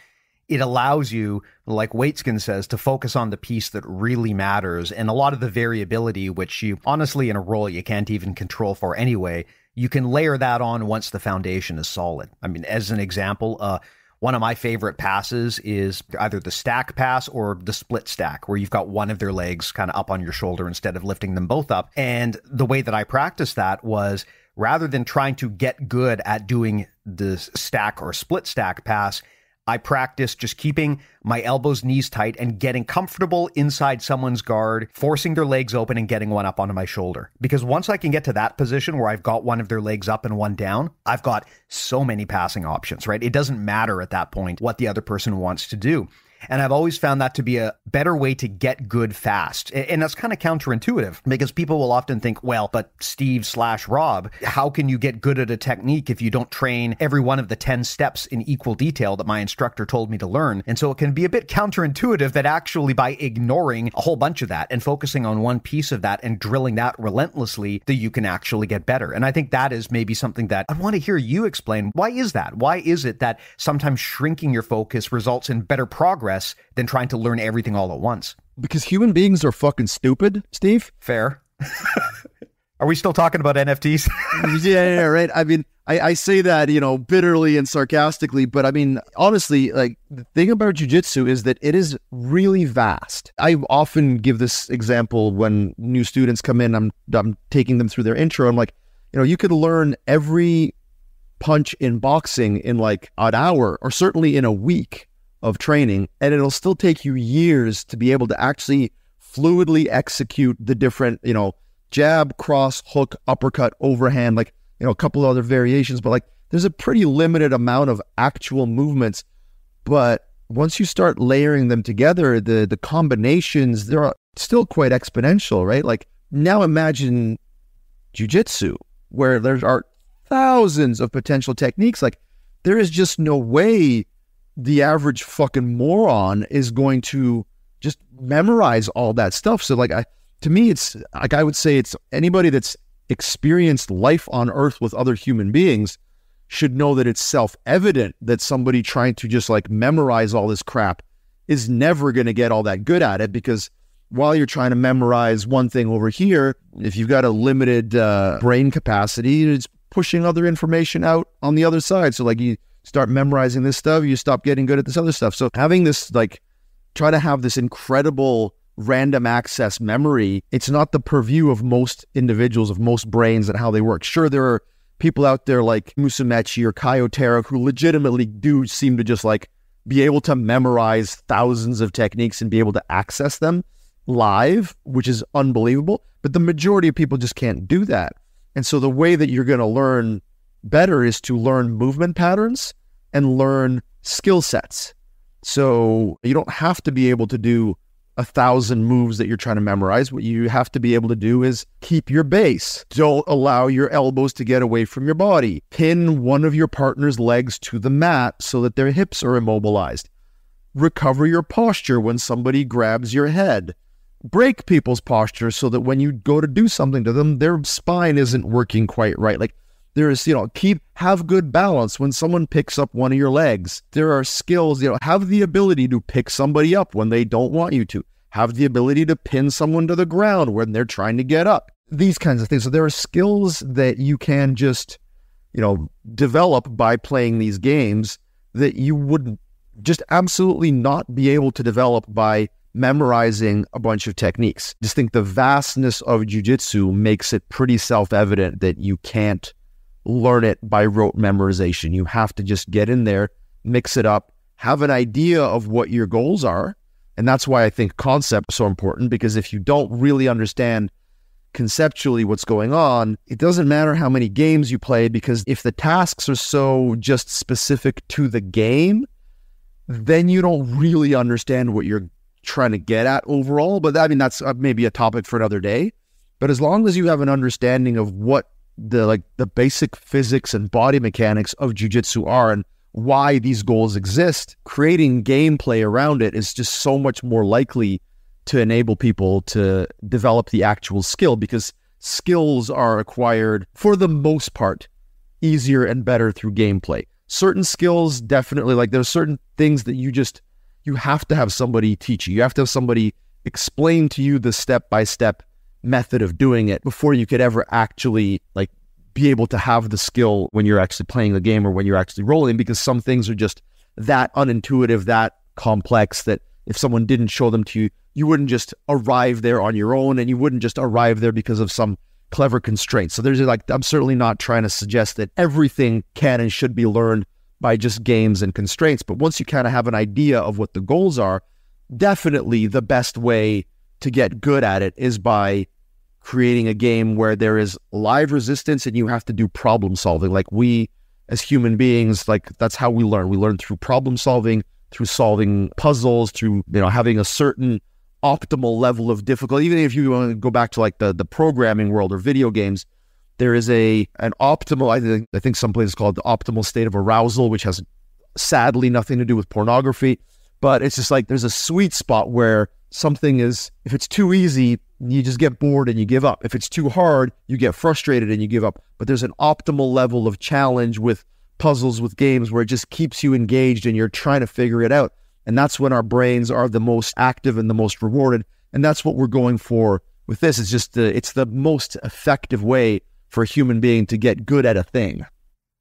it allows you, like Waitzkin says, to focus on the piece that really matters. And a lot of the variability, which you honestly in a role you can't even control for anyway, you can layer that on once the foundation is solid. I mean, as an example, uh, one of my favorite passes is either the stack pass or the split stack, where you've got one of their legs kind of up on your shoulder instead of lifting them both up. And the way that I practiced that was rather than trying to get good at doing the stack or split stack pass, I practice just keeping my elbows, knees tight and getting comfortable inside someone's guard, forcing their legs open and getting one up onto my shoulder. Because once I can get to that position where I've got one of their legs up and one down, I've got so many passing options, right? It doesn't matter at that point what the other person wants to do. And I've always found that to be a better way to get good fast. And that's kind of counterintuitive because people will often think, well, but Steve slash Rob, how can you get good at a technique if you don't train every one of the 10 steps in equal detail that my instructor told me to learn? And so it can be a bit counterintuitive that actually by ignoring a whole bunch of that and focusing on one piece of that and drilling that relentlessly, that you can actually get better. And I think that is maybe something that I want to hear you explain. Why is that? Why is it that sometimes shrinking your focus results in better progress? Progress than trying to learn everything all at once. Because human beings are fucking stupid, Steve. Fair. are we still talking about NFTs? yeah, yeah, right. I mean, I, I say that, you know, bitterly and sarcastically, but I mean, honestly, like the thing about jujitsu is that it is really vast. I often give this example when new students come in, I'm, I'm taking them through their intro. I'm like, you know, you could learn every punch in boxing in like an hour or certainly in a week of training, and it'll still take you years to be able to actually fluidly execute the different, you know, jab, cross, hook, uppercut, overhand, like, you know, a couple other variations, but like there's a pretty limited amount of actual movements. But once you start layering them together, the the combinations, they're still quite exponential, right? Like now imagine jujitsu, where there are thousands of potential techniques. Like there is just no way the average fucking moron is going to just memorize all that stuff. So like I to me it's like I would say it's anybody that's experienced life on earth with other human beings should know that it's self-evident that somebody trying to just like memorize all this crap is never going to get all that good at it because while you're trying to memorize one thing over here, if you've got a limited uh, brain capacity, it's pushing other information out on the other side. So like you start memorizing this stuff, you stop getting good at this other stuff. So having this like try to have this incredible random access memory, it's not the purview of most individuals, of most brains and how they work. Sure, there are people out there like Musumeci or Kyotera who legitimately do seem to just like be able to memorize thousands of techniques and be able to access them live, which is unbelievable. But the majority of people just can't do that. And so the way that you're going to learn better is to learn movement patterns and learn skill sets. So you don't have to be able to do a thousand moves that you're trying to memorize. What you have to be able to do is keep your base. Don't allow your elbows to get away from your body. Pin one of your partner's legs to the mat so that their hips are immobilized. Recover your posture when somebody grabs your head break people's posture so that when you go to do something to them, their spine isn't working quite right. Like there is, you know, keep have good balance when someone picks up one of your legs. There are skills, you know, have the ability to pick somebody up when they don't want you to. Have the ability to pin someone to the ground when they're trying to get up. These kinds of things. So there are skills that you can just, you know, develop by playing these games that you would just absolutely not be able to develop by memorizing a bunch of techniques. Just think the vastness of jujitsu makes it pretty self evident that you can't learn it by rote memorization. You have to just get in there, mix it up, have an idea of what your goals are. And that's why I think concept is so important because if you don't really understand conceptually what's going on, it doesn't matter how many games you play because if the tasks are so just specific to the game, then you don't really understand what you're trying to get at overall. But I mean, that's uh, maybe a topic for another day. But as long as you have an understanding of what the like the basic physics and body mechanics of jujitsu are and why these goals exist, creating gameplay around it is just so much more likely to enable people to develop the actual skill because skills are acquired for the most part easier and better through gameplay. Certain skills definitely like there's certain things that you just you have to have somebody teach you. You have to have somebody explain to you the step by step method of doing it before you could ever actually like be able to have the skill when you're actually playing the game or when you're actually rolling because some things are just that unintuitive, that complex that if someone didn't show them to you, you wouldn't just arrive there on your own and you wouldn't just arrive there because of some clever constraints. So there's like, I'm certainly not trying to suggest that everything can and should be learned by just games and constraints. But once you kind of have an idea of what the goals are, definitely the best way to get good at it is by creating a game where there is live resistance and you have to do problem solving. Like we as human beings, like that's how we learn. We learn through problem solving, through solving puzzles, through you know having a certain optimal level of difficulty. Even if you want to go back to like the the programming world or video games, there is a an optimal, I think, I think some places call it the optimal state of arousal, which has sadly nothing to do with pornography. But it's just like there's a sweet spot where something is, if it's too easy, you just get bored and you give up. If it's too hard, you get frustrated and you give up. But there's an optimal level of challenge with puzzles, with games where it just keeps you engaged and you're trying to figure it out. And that's when our brains are the most active and the most rewarded. And that's what we're going for with this. It's just the, it's the most effective way for a human being to get good at a thing.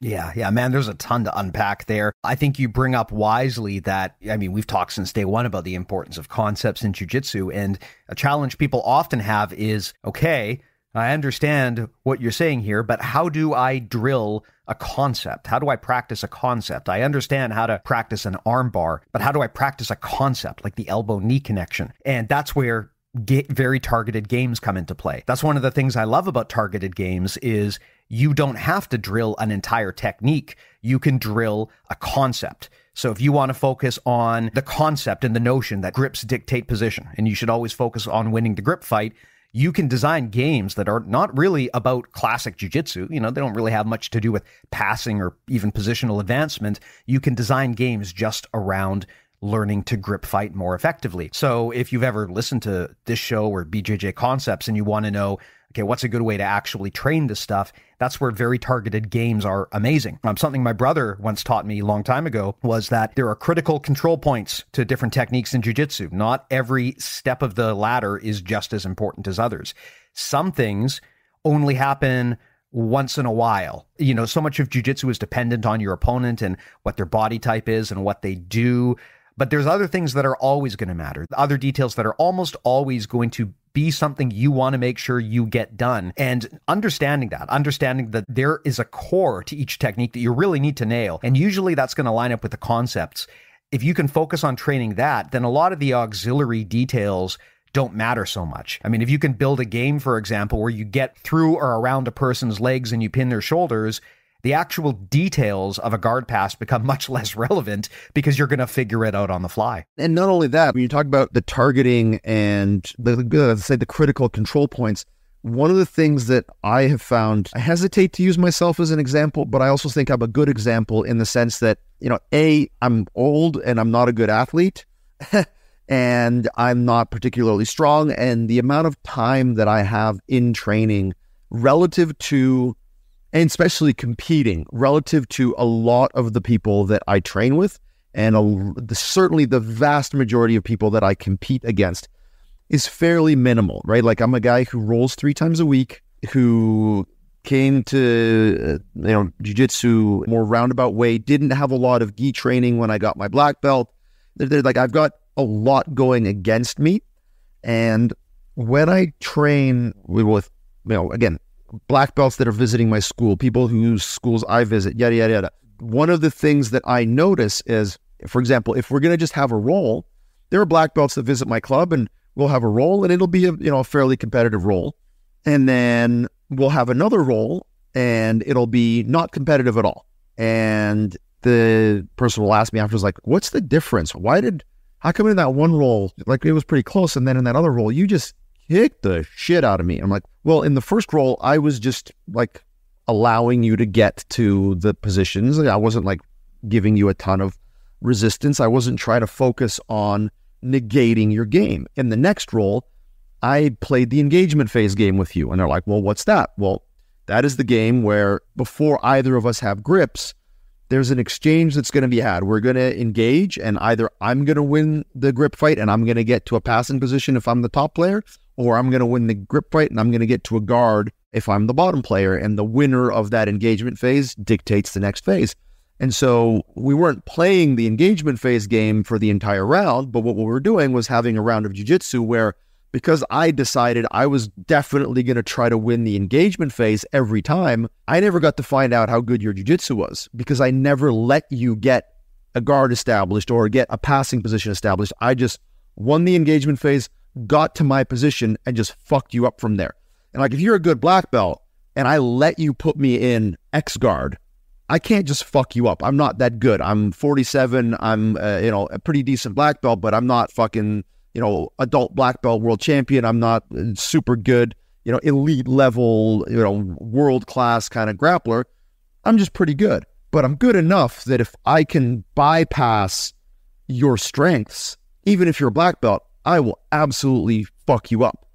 Yeah, yeah, man, there's a ton to unpack there. I think you bring up wisely that, I mean, we've talked since day one about the importance of concepts in jujitsu. And a challenge people often have is okay, I understand what you're saying here, but how do I drill a concept? How do I practice a concept? I understand how to practice an armbar, but how do I practice a concept like the elbow knee connection? And that's where get very targeted games come into play. That's one of the things I love about targeted games is you don't have to drill an entire technique. You can drill a concept. So if you want to focus on the concept and the notion that grips dictate position and you should always focus on winning the grip fight, you can design games that are not really about classic jiu-jitsu. You know, they don't really have much to do with passing or even positional advancement. You can design games just around learning to grip fight more effectively. So if you've ever listened to this show or BJJ concepts and you want to know, okay, what's a good way to actually train this stuff? That's where very targeted games are amazing. Um, something my brother once taught me a long time ago was that there are critical control points to different techniques in jujitsu. Not every step of the ladder is just as important as others. Some things only happen once in a while. You know, so much of jujitsu is dependent on your opponent and what their body type is and what they do. But there's other things that are always going to matter, other details that are almost always going to be something you want to make sure you get done. And understanding that, understanding that there is a core to each technique that you really need to nail. And usually that's going to line up with the concepts. If you can focus on training that, then a lot of the auxiliary details don't matter so much. I mean, if you can build a game, for example, where you get through or around a person's legs and you pin their shoulders, the actual details of a guard pass become much less relevant because you're going to figure it out on the fly. And not only that, when you talk about the targeting and the, say the critical control points, one of the things that I have found, I hesitate to use myself as an example, but I also think I'm a good example in the sense that, you know, A, I'm old and I'm not a good athlete. and I'm not particularly strong. And the amount of time that I have in training relative to and especially competing relative to a lot of the people that I train with, and a, the, certainly the vast majority of people that I compete against, is fairly minimal, right? Like I'm a guy who rolls three times a week, who came to uh, you know jujitsu more roundabout way, didn't have a lot of gi training when I got my black belt. They're, they're like I've got a lot going against me, and when I train with you know again black belts that are visiting my school, people whose schools I visit, yada, yada, yada. One of the things that I notice is, for example, if we're going to just have a roll, there are black belts that visit my club and we'll have a roll and it'll be a, you know, a fairly competitive roll. And then we'll have another roll and it'll be not competitive at all. And the person will ask me afterwards, like, what's the difference? Why did, how come in that one roll, like it was pretty close. And then in that other roll, you just kicked the shit out of me. I'm like, well, in the first roll, I was just like allowing you to get to the positions. I wasn't like giving you a ton of resistance. I wasn't trying to focus on negating your game. In the next roll, I played the engagement phase game with you. And they're like, well, what's that? Well, that is the game where before either of us have grips, there's an exchange that's going to be had. We're going to engage, and either I'm going to win the grip fight and I'm going to get to a passing position if I'm the top player, or I'm going to win the grip fight and I'm going to get to a guard if I'm the bottom player. And the winner of that engagement phase dictates the next phase. And so we weren't playing the engagement phase game for the entire round, but what we were doing was having a round of jujitsu where because I decided I was definitely going to try to win the engagement phase every time, I never got to find out how good your jujitsu was because I never let you get a guard established or get a passing position established. I just won the engagement phase, got to my position and just fucked you up from there. And like if you're a good black belt and I let you put me in X guard, I can't just fuck you up. I'm not that good. I'm 47. I'm uh, you know a pretty decent black belt, but I'm not fucking you know adult black belt world champion. I'm not uh, super good. You know elite level. You know world class kind of grappler. I'm just pretty good, but I'm good enough that if I can bypass your strengths, even if you're a black belt, I will absolutely fuck you up.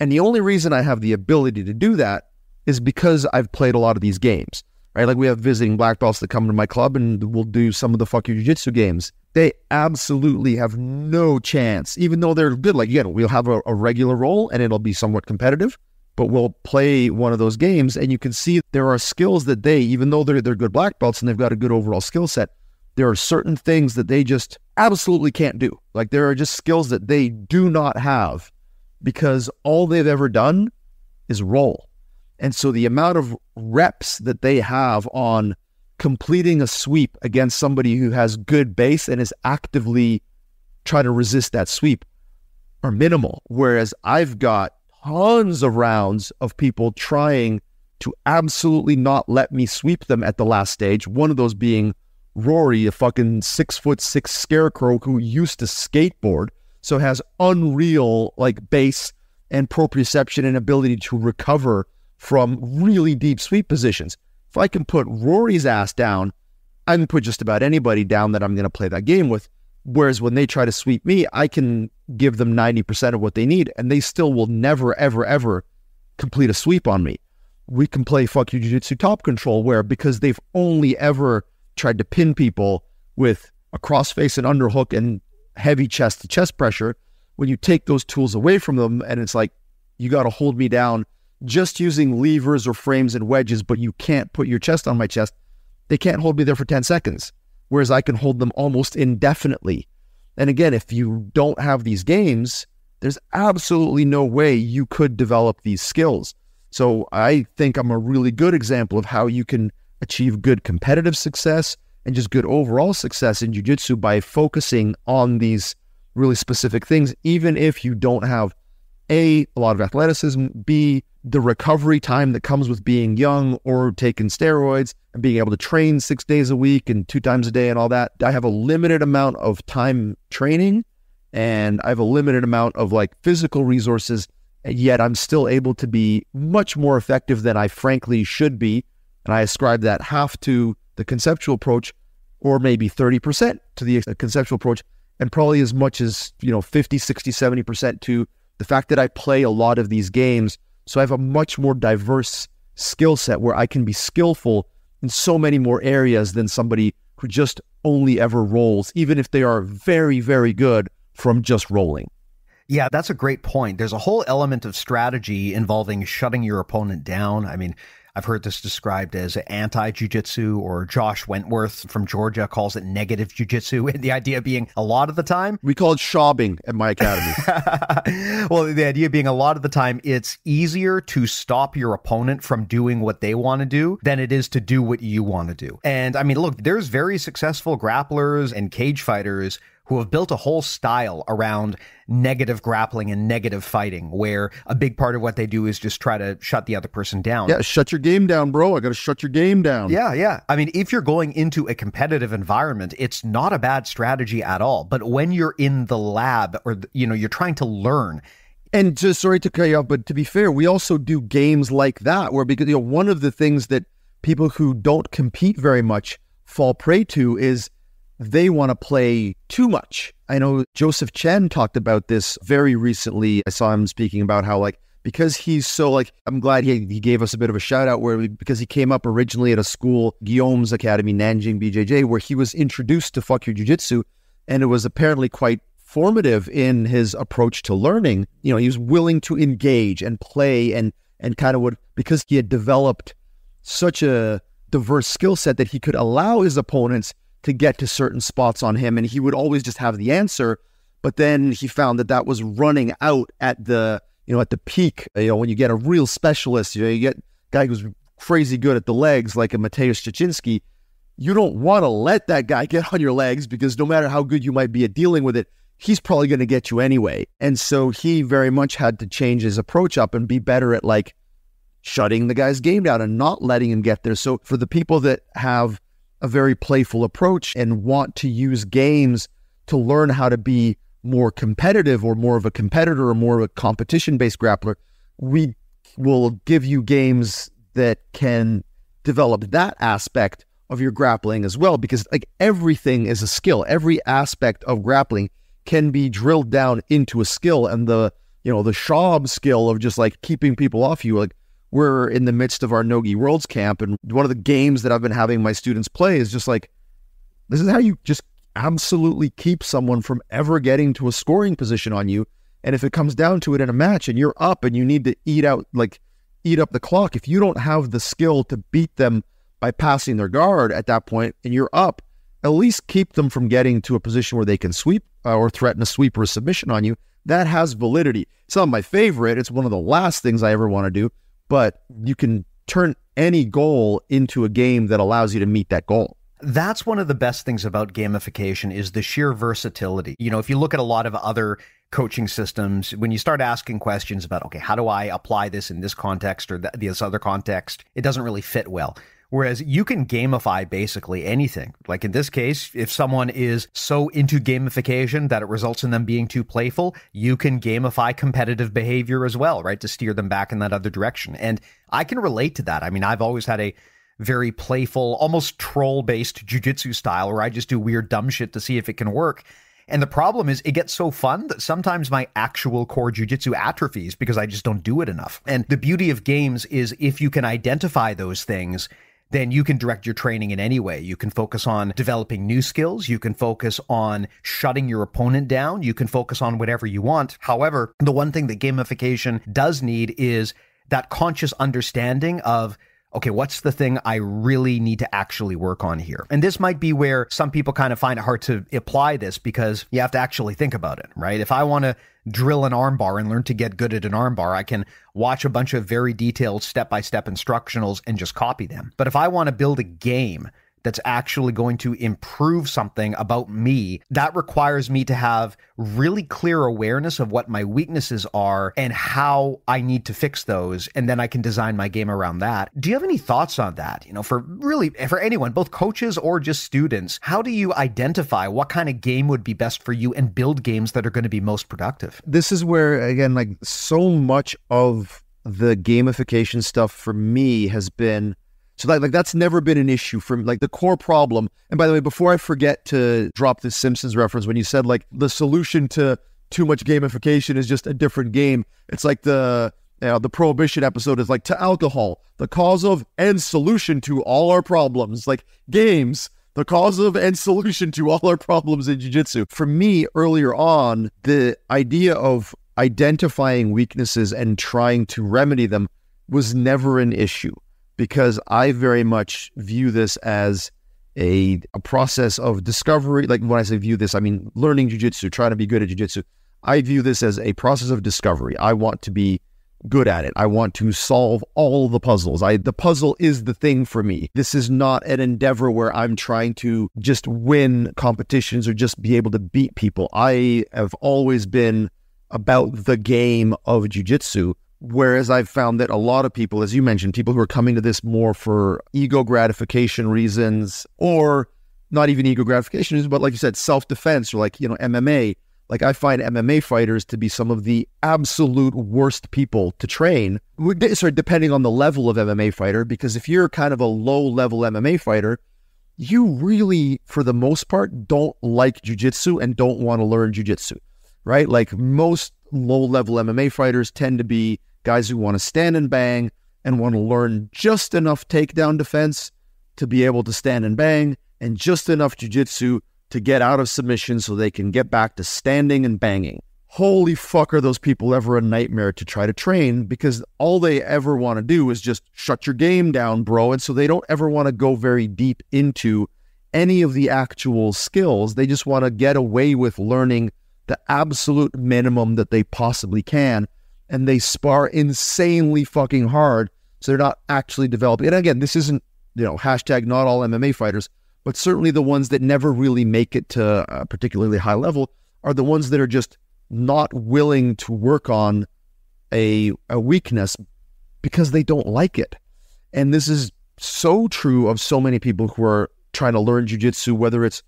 And the only reason I have the ability to do that is because I've played a lot of these games, right? Like we have visiting black belts that come to my club and we'll do some of the fuck you jiu-jitsu games. They absolutely have no chance, even though they're good. Like, again, we'll have a, a regular role and it'll be somewhat competitive, but we'll play one of those games and you can see there are skills that they, even though they're, they're good black belts and they've got a good overall skill set, there are certain things that they just absolutely can't do. Like there are just skills that they do not have because all they've ever done is roll. And so the amount of reps that they have on completing a sweep against somebody who has good base and is actively trying to resist that sweep are minimal. Whereas I've got tons of rounds of people trying to absolutely not let me sweep them at the last stage. One of those being Rory, a fucking six foot six scarecrow who used to skateboard, so has unreal like base and proprioception and ability to recover from really deep sweep positions. If I can put Rory's ass down, I can put just about anybody down that I'm going to play that game with. Whereas when they try to sweep me, I can give them 90% of what they need and they still will never, ever, ever complete a sweep on me. We can play fuck you jiu-jitsu top control where because they've only ever tried to pin people with a crossface and underhook and heavy chest to chest pressure, when you take those tools away from them and it's like, you got to hold me down just using levers or frames and wedges, but you can't put your chest on my chest, they can't hold me there for 10 seconds. Whereas I can hold them almost indefinitely. And again, if you don't have these games, there's absolutely no way you could develop these skills. So I think I'm a really good example of how you can achieve good competitive success and just good overall success in jiu-jitsu by focusing on these really specific things, even if you don't have A, a lot of athleticism, B, the recovery time that comes with being young or taking steroids and being able to train six days a week and two times a day and all that. I have a limited amount of time training and I have a limited amount of like physical resources, yet I'm still able to be much more effective than I frankly should be. And I ascribe that half to the conceptual approach or maybe 30% to the conceptual approach and probably as much as, you know, 50, 60, 70% to the fact that I play a lot of these games so I have a much more diverse skill set where I can be skillful in so many more areas than somebody who just only ever rolls, even if they are very, very good from just rolling. Yeah, that's a great point. There's a whole element of strategy involving shutting your opponent down. I mean, I've heard this described as anti jujitsu, or Josh Wentworth from Georgia calls it negative jujitsu. And the idea being a lot of the time, we call it shobbing at my academy. well, the idea being a lot of the time, it's easier to stop your opponent from doing what they want to do than it is to do what you want to do. And I mean, look, there's very successful grapplers and cage fighters who have built a whole style around negative grappling and negative fighting, where a big part of what they do is just try to shut the other person down. Yeah, shut your game down, bro. I got to shut your game down. Yeah, yeah. I mean, if you're going into a competitive environment, it's not a bad strategy at all. But when you're in the lab or, you know, you're trying to learn, and just sorry to cut you off, but to be fair, we also do games like that where because you know one of the things that people who don't compete very much fall prey to is they want to play too much. I know Joseph Chen talked about this very recently. I saw him speaking about how like because he's so like I'm glad he he gave us a bit of a shout out where because he came up originally at a school Guillaume's Academy Nanjing BJJ where he was introduced to fuck your jiu-jitsu and it was apparently quite formative in his approach to learning. You know, he was willing to engage and play and and kind of would because he had developed such a diverse skill set that he could allow his opponents to get to certain spots on him, and he would always just have the answer. But then he found that that was running out at the you know at the peak. You know when you get a real specialist, you know you get a guy who's crazy good at the legs like a Mateusz Szczecinski. You don't want to let that guy get on your legs because no matter how good you might be at dealing with it, he's probably going to get you anyway. And so he very much had to change his approach up and be better at like shutting the guy's game down and not letting him get there. So for the people that have a very playful approach and want to use games to learn how to be more competitive or more of a competitor or more of a competition based grappler, we will give you games that can develop that aspect of your grappling as well because like everything is a skill. Every aspect of grappling can be drilled down into a skill and the you know the shab skill of just like keeping people off you like we're in the midst of our Nogi Worlds camp, and one of the games that I've been having my students play is just like, this is how you just absolutely keep someone from ever getting to a scoring position on you. And if it comes down to it in a match and you're up and you need to eat out, like eat up the clock, if you don't have the skill to beat them by passing their guard at that point and you're up, at least keep them from getting to a position where they can sweep uh, or threaten a sweep or a submission on you. That has validity. It's not my favorite. It's one of the last things I ever want to do but you can turn any goal into a game that allows you to meet that goal. That's one of the best things about gamification is the sheer versatility. You know, if you look at a lot of other coaching systems, when you start asking questions about, okay, how do I apply this in this context or th- this other context, it doesn't really fit well. Whereas you can gamify basically anything. Like in this case, if someone is so into gamification that it results in them being too playful, you can gamify competitive behavior as well, right? To steer them back in that other direction. And I can relate to that. I mean, I've always had a very playful, almost troll based jujitsu style where I just do weird, dumb shit to see if it can work. And the problem is it gets so fun that sometimes my actual core jujitsu atrophies because I just don't do it enough. And the beauty of games is if you can identify those things, then you can direct your training in any way. You can focus on developing new skills. You can focus on shutting your opponent down. You can focus on whatever you want. However, the one thing that gamification does need is that conscious understanding of okay, what's the thing I really need to actually work on here? And this might be where some people kind of find it hard to apply this because you have to actually think about it, right? If I want to drill an armbar and learn to get good at an armbar, I can watch a bunch of very detailed step by step instructionals and just copy them. But if I want to build a game that's actually going to improve something about me, that requires me to have really clear awareness of what my weaknesses are and how I need to fix those. And then I can design my game around that. Do you have any thoughts on that? You know, for really, for anyone, both coaches or just students, how do you identify what kind of game would be best for you and build games that are going to be most productive? This is where, again, like so much of the gamification stuff for me has been so like, like that's never been an issue for me. Like the core problem. And by the way, before I forget to drop this Simpsons reference, when you said like the solution to too much gamification is just a different game. It's like the you know, the prohibition episode is like to alcohol, the cause of and solution to all our problems. Like games, the cause of and solution to all our problems in jiu-jitsu. For me, earlier on, the idea of identifying weaknesses and trying to remedy them was never an issue because I very much view this as a, a process of discovery. Like when I say view this, I mean learning jujitsu, trying to be good at jujitsu. I view this as a process of discovery. I want to be good at it. I want to solve all the puzzles. I the puzzle is the thing for me. This is not an endeavor where I'm trying to just win competitions or just be able to beat people. I have always been about the game of jujitsu Whereas I've found that a lot of people, as you mentioned, people who are coming to this more for ego gratification reasons or not even ego gratification reasons, but like you said, self defense or like, you know, MMA. Like I find MMA fighters to be some of the absolute worst people to train. Sorry, depending on the level of MMA fighter, because if you're kind of a low level MMA fighter, you really, for the most part, don't like jujitsu and don't want to learn jujitsu, right? Like most low level MMA fighters tend to be guys who want to stand and bang and want to learn just enough takedown defense to be able to stand and bang and just enough jujitsu to get out of submission so they can get back to standing and banging. Holy fuck, are those people ever a nightmare to try to train because all they ever want to do is just shut your game down, bro. And so they don't ever want to go very deep into any of the actual skills. They just want to get away with learning the absolute minimum that they possibly can. And they spar insanely fucking hard. So they're not actually developing. And again, this isn't, you know, hashtag not all MMA fighters, but certainly the ones that never really make it to a particularly high level are the ones that are just not willing to work on a, a weakness because they don't like it. And this is so true of so many people who are trying to learn jujitsu, whether it's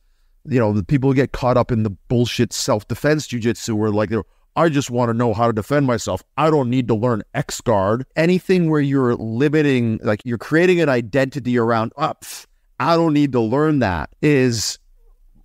you know, the people get caught up in the bullshit self defense jujitsu where like they're I just want to know how to defend myself. I don't need to learn X guard. Anything where you're limiting, like you're creating an identity around, oh, I don't need to learn that is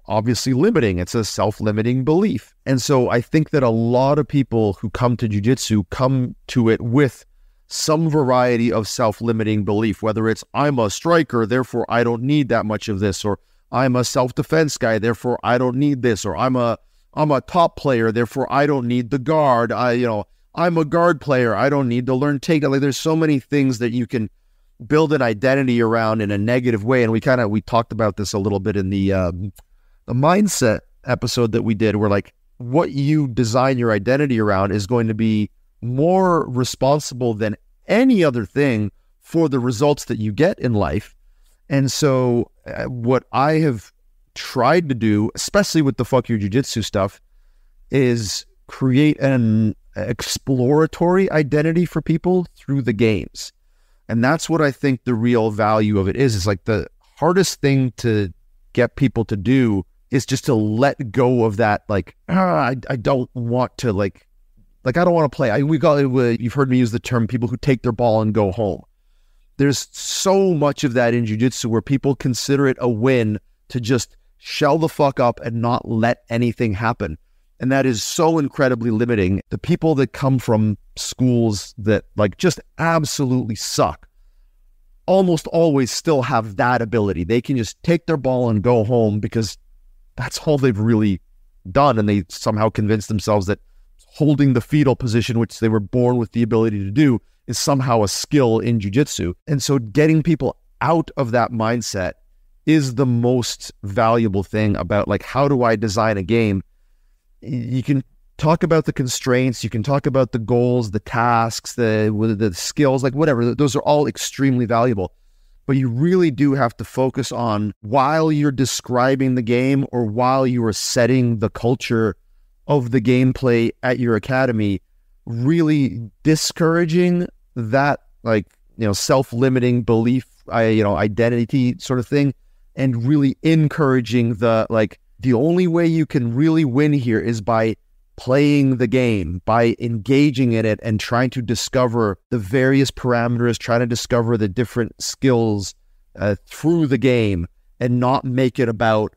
obviously limiting. It's a self limiting belief. And so I think that a lot of people who come to jujitsu come to it with some variety of self limiting belief, whether it's I'm a striker, therefore I don't need that much of this, or I'm a self-defense guy, therefore I don't need this, or I'm a I'm a top player, therefore I don't need the guard. I you know I'm a guard player, I don't need to learn takedown. Like there's so many things that you can build an identity around in a negative way, and we kind of we talked about this a little bit in the um, the mindset episode that we did, where like what you design your identity around is going to be more responsible than any other thing for the results that you get in life. And so, uh, what I have tried to do, especially with the fuck your jujitsu stuff, is create an exploratory identity for people through the games. And that's what I think the real value of it is. Is like the hardest thing to get people to do is just to let go of that, like, oh, I, I don't want to, like, like I don't want to play. I, we got, you've heard me use the term people who take their ball and go home there's so much of that in jiu-jitsu where people consider it a win to just shell the fuck up and not let anything happen. And that is so incredibly limiting. The people that come from schools that like just absolutely suck almost always still have that ability. They can just take their ball and go home because that's all they've really done. And they somehow convince themselves that holding the fetal position, which they were born with the ability to do, is somehow a skill in jujitsu. And so getting people out of that mindset is the most valuable thing about like how do I design a game? You can talk about the constraints, you can talk about the goals, the tasks, the the skills, like whatever. Those are all extremely valuable. But you really do have to focus on while you're describing the game or while you are setting the culture of the gameplay at your academy, really discouraging that like, you know, self-limiting belief, I, you know, identity sort of thing and really encouraging the like the only way you can really win here is by playing the game, by engaging in it and trying to discover the various parameters, trying to discover the different skills uh, through the game and not make it about,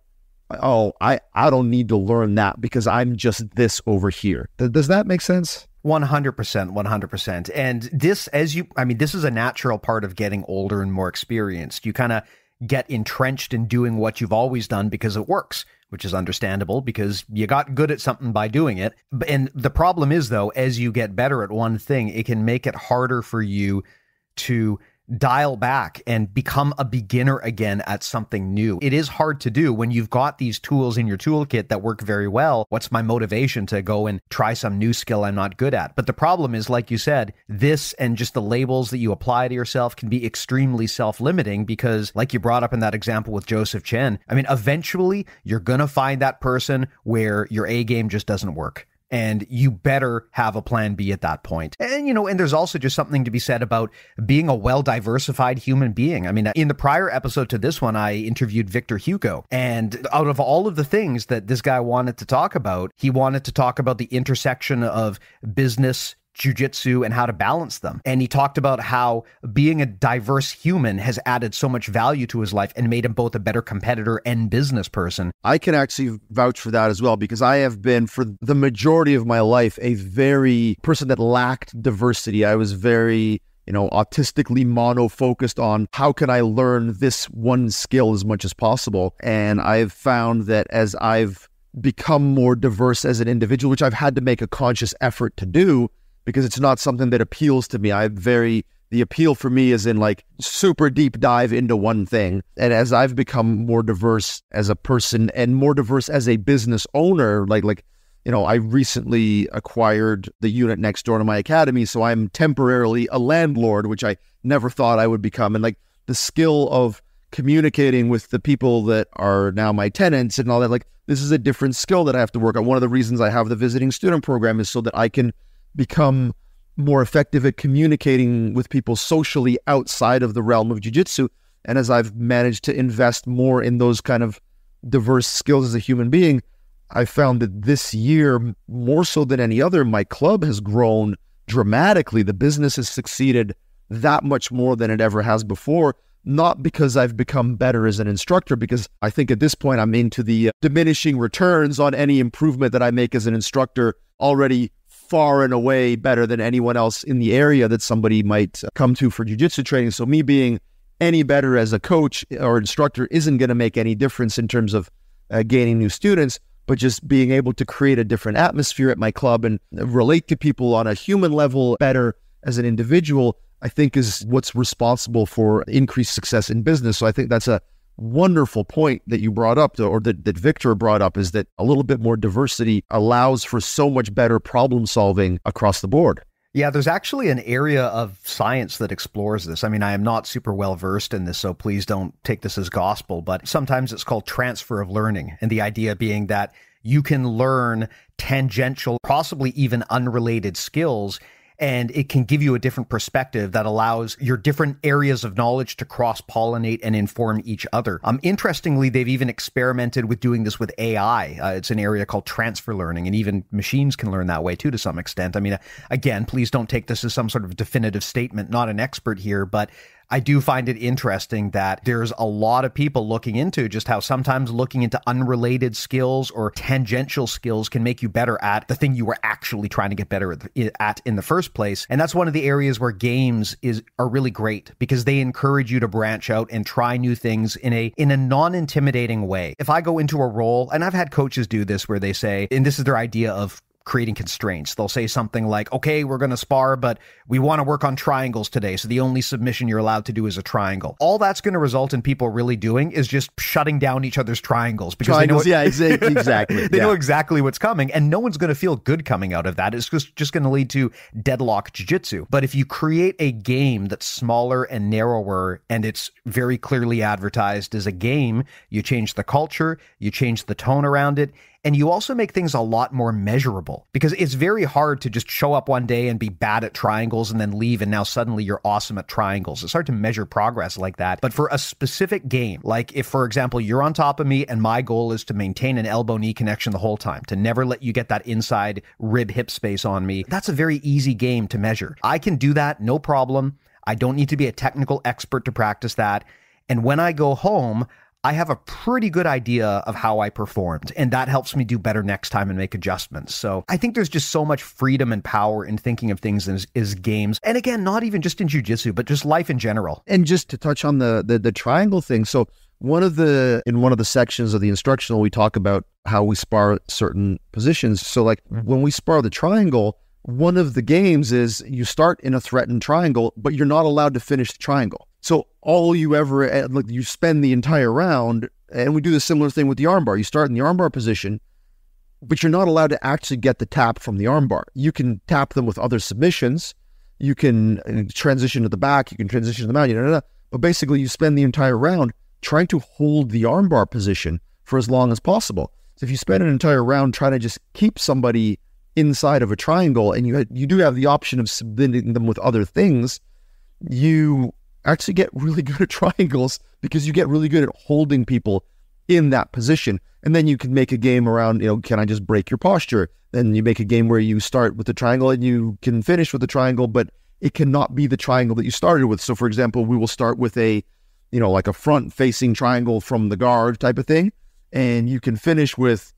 oh, I, I don't need to learn that because I'm just this over here. Th- does that make sense? 100%, 100%. And this, as you, I mean, this is a natural part of getting older and more experienced. You kind of get entrenched in doing what you've always done because it works which is understandable because you got good at something by doing it. And the problem is, though, as you get better at one thing, it can make it harder for you to dial back and become a beginner again at something new. It is hard to do when you've got these tools in your toolkit that work very well. What's my motivation to go and try some new skill I'm not good at? But the problem is, like you said, this and just the labels that you apply to yourself can be extremely self limiting because, like you brought up in that example with Joseph Chen, I mean, eventually you're going to find that person where your A game just doesn't work and you better have a plan B at that point. And you know, and there's also just something to be said about being a well-diversified human being. I mean, in the prior episode to this one, I interviewed Victor Hugo, and out of all of the things that this guy wanted to talk about, he wanted to talk about the intersection of business jujitsu and how to balance them. And he talked about how being a diverse human has added so much value to his life and made him both a better competitor and business person. I can actually vouch for that as well because I have been for the majority of my life a very person that lacked diversity. I was very you know, autistically mono focused on how can I learn this one skill as much as possible. And I've found that as I've become more diverse as an individual, which I've had to make a conscious effort to do, because it's not something that appeals to me. I very the appeal for me is in like super deep dive into one thing. And as I've become more diverse as a person and more diverse as a business owner, like like you know, I recently acquired the unit next door to my academy, so I'm temporarily a landlord, which I never thought I would become. And like the skill of communicating with the people that are now my tenants and all that, like this is a different skill that I have to work on. One of the reasons I have the visiting student program is so that I can become more effective at communicating with people socially outside of the realm of jiu-jitsu. And as i've managed to invest more in those kind of diverse skills as a human being i found that this year more so than any other my club has grown dramatically. The business has succeeded that much more than it ever has before not because I've become better as an instructor, because I think at this point I'm into the uh, diminishing returns on any improvement that I make as an instructor already far and away better than anyone else in the area that somebody might come to for jujitsu training. So me being any better as a coach or instructor isn't going to make any difference in terms of uh, gaining new students, but just being able to create a different atmosphere at my club and relate to people on a human level better as an individual, I think is what's responsible for increased success in business. So I think that's a wonderful point that you brought up, or that, that Victor brought up, is that a little bit more diversity allows for so much better problem solving across the board. Yeah, there's actually an area of science that explores this. I mean, I am not super well versed in this, so please don't take this as gospel, but sometimes it's called transfer of learning. And the idea being that you can learn tangential, possibly even unrelated skills and it can give you a different perspective that allows your different areas of knowledge to cross pollinate and inform each other. Um, interestingly, they've even experimented with doing this with AI. Uh, it's an area called transfer learning, and even machines can learn that way too to some extent. I mean, again, please don't take this as some sort of definitive statement. Not an expert here, but I do find it interesting that there's a lot of people looking into just how sometimes looking into unrelated skills or tangential skills can make you better at the thing you were actually trying to get better at in the first place. And that's one of the areas where games is are really great because they encourage you to branch out and try new things in a in a non-intimidating way. If I go into a role, and I've had coaches do this where they say, and this is their idea of creating constraints. They'll say something like, okay, we're going to spar, but we want to work on triangles today. So the only submission you're allowed to do is a triangle. All that's going to result in people really doing is just shutting down each other's triangles because triangles, they know, yeah, exactly. they yeah. know exactly what's coming and no one's going to feel good coming out of that. It's just, just going to lead to deadlock jiu-jitsu. But if you create a game that's smaller and narrower and it's very clearly advertised as a game, you change the culture, you change the tone around it, and you also make things a lot more measurable because it's very hard to just show up one day and be bad at triangles and then leave and now suddenly you're awesome at triangles. It's hard to measure progress like that. But for a specific game, like if, for example, you're on top of me and my goal is to maintain an elbow knee connection the whole time, to never let you get that inside rib hip space on me, that's a very easy game to measure. I can do that, no problem. I don't need to be a technical expert to practice that. And when I go home, I have a pretty good idea of how I performed, and that helps me do better next time and make adjustments. So I think there's just so much freedom and power in thinking of things as, as games. And again, not even just in jujitsu, but just life in general. And just to touch on the, the the triangle thing, so one of the in one of the sections of the instructional, we talk about how we spar certain positions. So like when we spar the triangle, one of the games is you start in a threatened triangle, but you're not allowed to finish the triangle. So all you ever eh, like you spend the entire round, and we do the similar thing with the armbar. You start in the armbar position, but you're not allowed to actually get the tap from the armbar. You can tap them with other submissions. You can eh, transition to the back. You can transition to the mount. You know, but basically, you spend the entire round trying to hold the armbar position for as long as possible. So if you spend an entire round trying to just keep somebody inside of a triangle, and you you do have the option of submitting them with other things, you actually get really good at triangles because you get really good at holding people in that position. And then you can make a game around, you know, can I just break your posture? Then you make a game where you start with the triangle and you can finish with the triangle, but it cannot be the triangle that you started with. So, for example, we will start with a, you know, like a front facing triangle from the guard type of thing. And you can finish with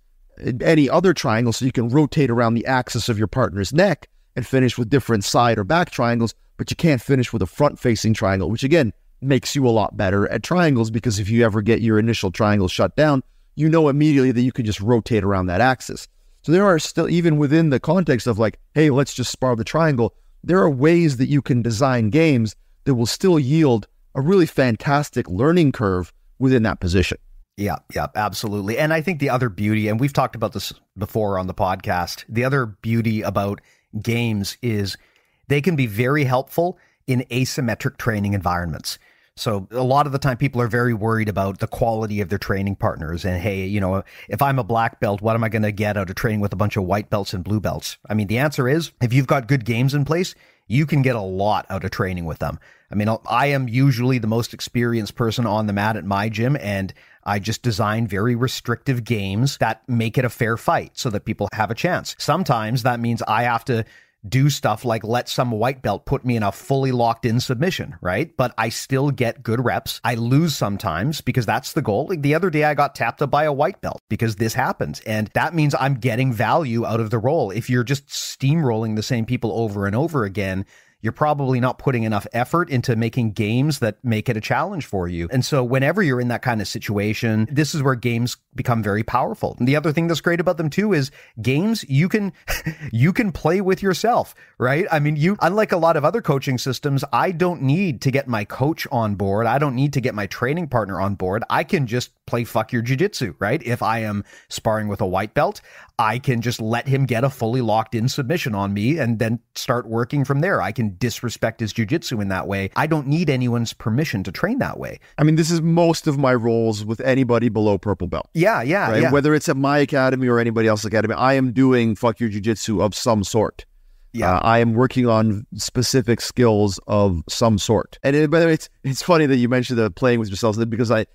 any other triangle. So you can rotate around the axis of your partner's neck and finish with different side or back triangles but you can't finish with a front facing triangle, which again makes you a lot better at triangles because if you ever get your initial triangle shut down, you know immediately that you can just rotate around that axis. So there are still, even within the context of like, hey, let's just spar the triangle, there are ways that you can design games that will still yield a really fantastic learning curve within that position. Yeah, yeah, absolutely. And I think the other beauty, and we've talked about this before on the podcast, the other beauty about games is they can be very helpful in asymmetric training environments. So a lot of the time people are very worried about the quality of their training partners and hey, you know, if I'm a black belt, what am I going to get out of training with a bunch of white belts and blue belts? I mean, the answer is if you've got good games in place, you can get a lot out of training with them. I mean, I am usually the most experienced person on the mat at my gym and I just design very restrictive games that make it a fair fight so that people have a chance. Sometimes that means I have to do stuff like let some white belt put me in a fully locked in submission, right? But I still get good reps. I lose sometimes because that's the goal. Like the other day, I got tapped up by a white belt because this happens. And that means I'm getting value out of the role. If you're just steamrolling the same people over and over again, you're probably not putting enough effort into making games that make it a challenge for you. And so whenever you're in that kind of situation, this is where games become very powerful. And the other thing that's great about them too is games you can you can play with yourself, right? I mean, you unlike a lot of other coaching systems, I don't need to get my coach on board. I don't need to get my training partner on board. I can just play fuck your jiu-jitsu, right? If I am sparring with a white belt, I can just let him get a fully locked in submission on me and then start working from there. I can disrespect his jujitsu in that way. I don't need anyone's permission to train that way. I mean, this is most of my roles with anybody below purple belt. Yeah, yeah, right? yeah. Whether it's at my academy or anybody else's academy, I am doing fuck your jujitsu of some sort. Yeah, uh, I am working on specific skills of some sort. And it, but it's it's funny that you mentioned the playing with yourself because I,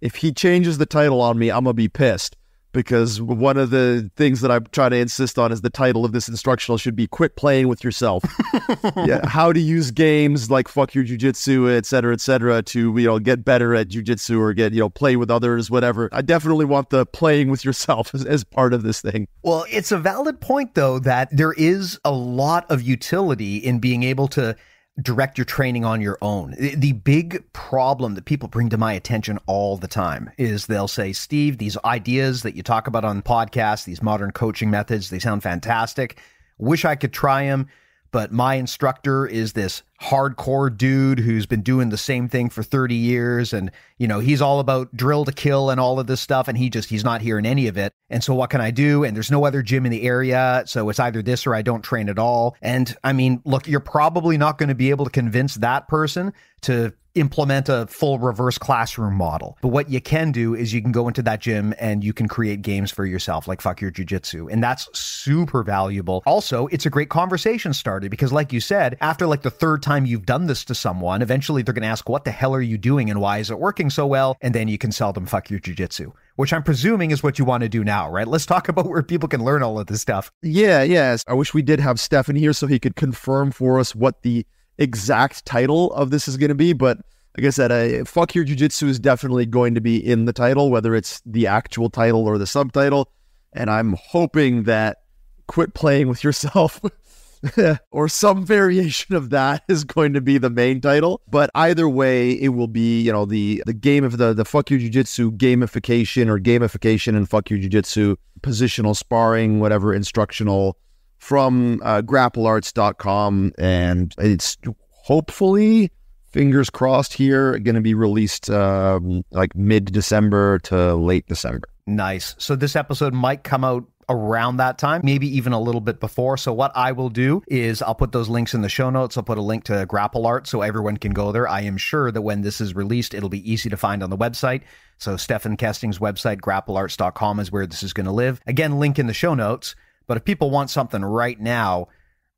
if he changes the title on me, I'm gonna be pissed because one of the things that I'm trying to insist on is the title of this instructional should be quit playing with yourself. yeah, how to use games like fuck your jujitsu, et cetera, et cetera, to, you know, get better at jujitsu or get, you know, play with others, whatever. I definitely want the playing with yourself as, as part of this thing. Well, it's a valid point though that there is a lot of utility in being able to direct your training on your own. The big problem that people bring to my attention all the time is they'll say, Steve, these ideas that you talk about on podcasts, these modern coaching methods, they sound fantastic. Wish I could try them but my instructor is this hardcore dude who's been doing the same thing for 30 years and you know he's all about drill to kill and all of this stuff and he just he's not hearing any of it and so what can i do and there's no other gym in the area so it's either this or i don't train at all and i mean look you're probably not going to be able to convince that person to implement a full reverse classroom model. But what you can do is you can go into that gym and you can create games for yourself, like fuck your jujitsu. And that's super valuable. Also, it's a great conversation starter because, like you said, after like the third time you've done this to someone, eventually they're going to ask, What the hell are you doing and why is it working so well? And then you can sell them fuck your jujitsu which I'm presuming is what you want to do now, right? Let's talk about where people can learn all of this stuff. Yeah, yes. I wish we did have Stephan here so he could confirm for us what the exact title of this is going to be, but like I said, uh, fuck your jujitsu is definitely going to be in the title, whether it's the actual title or the subtitle. And I'm hoping that quit playing with yourself or some variation of that is going to be the main title. But either way, it will be, you know, the the game of the the fuck your jujitsu gamification or gamification and fuck your jujitsu positional sparring, whatever instructional from uh, grapplearts.com. And it's hopefully fingers crossed here, going to be released um, like mid December to late December. Nice. So this episode might come out around that time, maybe even a little bit before. So what I will do is I'll put those links in the show notes. I'll put a link to Grapple Art so everyone can go there. I am sure that when this is released, it'll be easy to find on the website. So Stephan Kesting's website, grapplearts.com is where this is going to live. Again, link in the show notes. But if people want something right now,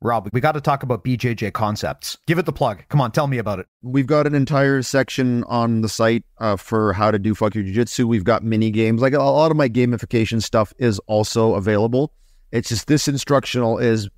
Rob, we got to talk about BJJ concepts. Give it the plug. Come on, tell me about it. We've got an entire section on the site uh, for how to do fuck your jiu-jitsu. We've got mini games. Like a lot of my gamification stuff is also available. It's just this instructional is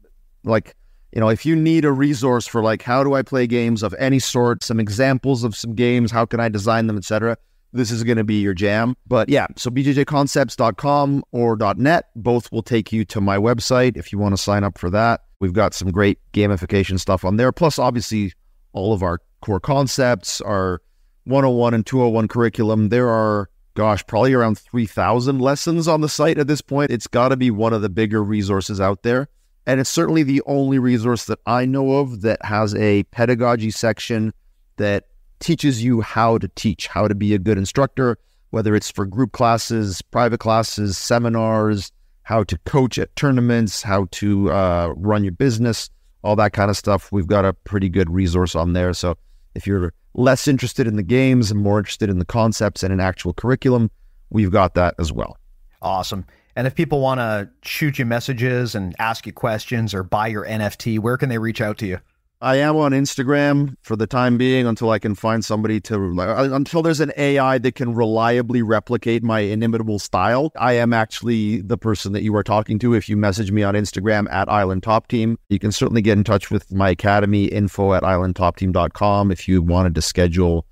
like, you know, if you need a resource for like how do I play games of any sort, some examples of some games, how can I design them, etc this is going to be your jam. But yeah, so bjjconcepts.com or .net, both will take you to my website if you want to sign up for that. We've got some great gamification stuff on there. Plus, obviously, all of our core concepts, our 101 and 201 curriculum. There are, gosh, probably around 3,000 lessons on the site at this point. It's got to be one of the bigger resources out there. And it's certainly the only resource that I know of that has a pedagogy section that teaches you how to teach, how to be a good instructor, whether it's for group classes, private classes, seminars, how to coach at tournaments, how to uh, run your business, all that kind of stuff. We've got a pretty good resource on there. So if you're less interested in the games and more interested in the concepts and an actual curriculum, we've got that as well. Awesome. And if people want to shoot you messages and ask you questions or buy your NFT, where can they reach out to you? I am on Instagram for the time being until I can find somebody to uh, until there's an AI that can reliably replicate my inimitable style. I am actually the person that you are talking to. If you message me on Instagram at Island Top Team, you can certainly get in touch with my academy info at islandtopteam.com if you wanted to schedule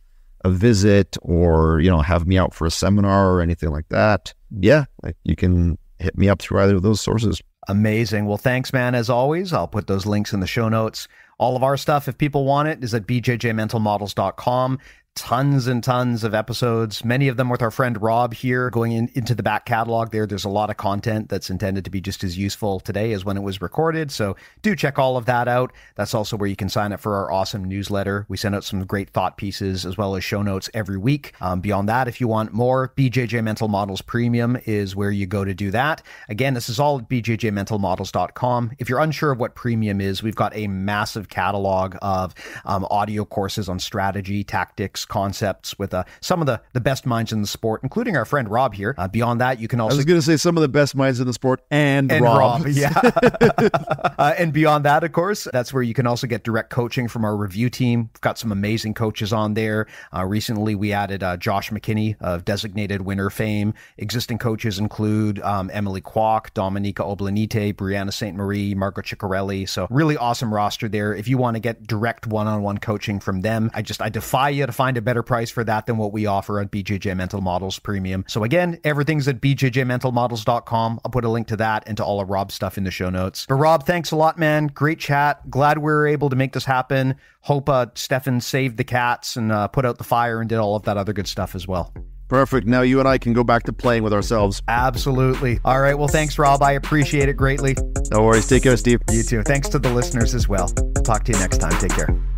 a visit or you know have me out for a seminar or anything like that. Yeah, you can hit me up through either of those sources. Amazing. Well, thanks, man. As always, I'll put those links in the show notes. All of our stuff, if people want it, is at bjjmentalmodels.com tons and tons of episodes, many of them with our friend Rob here going in, into the back catalog there. There's a lot of content that's intended to be just as useful today as when it was recorded. So do check all of that out. That's also where you can sign up for our awesome newsletter. We send out some great thought pieces as well as show notes every week. Um, beyond that, if you want more, BJJ Mental Models Premium is where you go to do that. Again, this is all at bjjmentalmodels.com. If you're unsure of what premium is, we've got a massive catalog of um, audio courses on strategy, tactics, concepts with uh, some of the, the best minds in the sport, including our friend Rob here. Uh, beyond that, you can also. I was going to say some of the best minds in the sport and, and Rob. Rob yeah. uh, and beyond that, of course, that's where you can also get direct coaching from our review team. We've got some amazing coaches on there. Uh, recently, we added uh, Josh McKinney of designated winner fame. Existing coaches include um, Emily Kwok, Dominyka Obelenyte, Brianna Ste-Marie, Marco Ciccarelli. So, really awesome roster there. If you want to get direct one on one coaching from them, I just I defy you to find a better price for that than what we offer on BJJ Mental Models Premium. So, again, everything's at bjjmentalmodels.com. I'll put a link to that and to all of Rob's stuff in the show notes. But, Rob, thanks a lot, man. Great chat. Glad we were able to make this happen. Hope uh, Stephan saved the cats and uh, put out the fire and did all of that other good stuff as well. Perfect. Now you and I can go back to playing with ourselves. Absolutely. All right. Well, thanks, Rob. I appreciate it greatly. No worries. Take care, Steve. You too. Thanks to the listeners as well. Talk to you next time. Take care.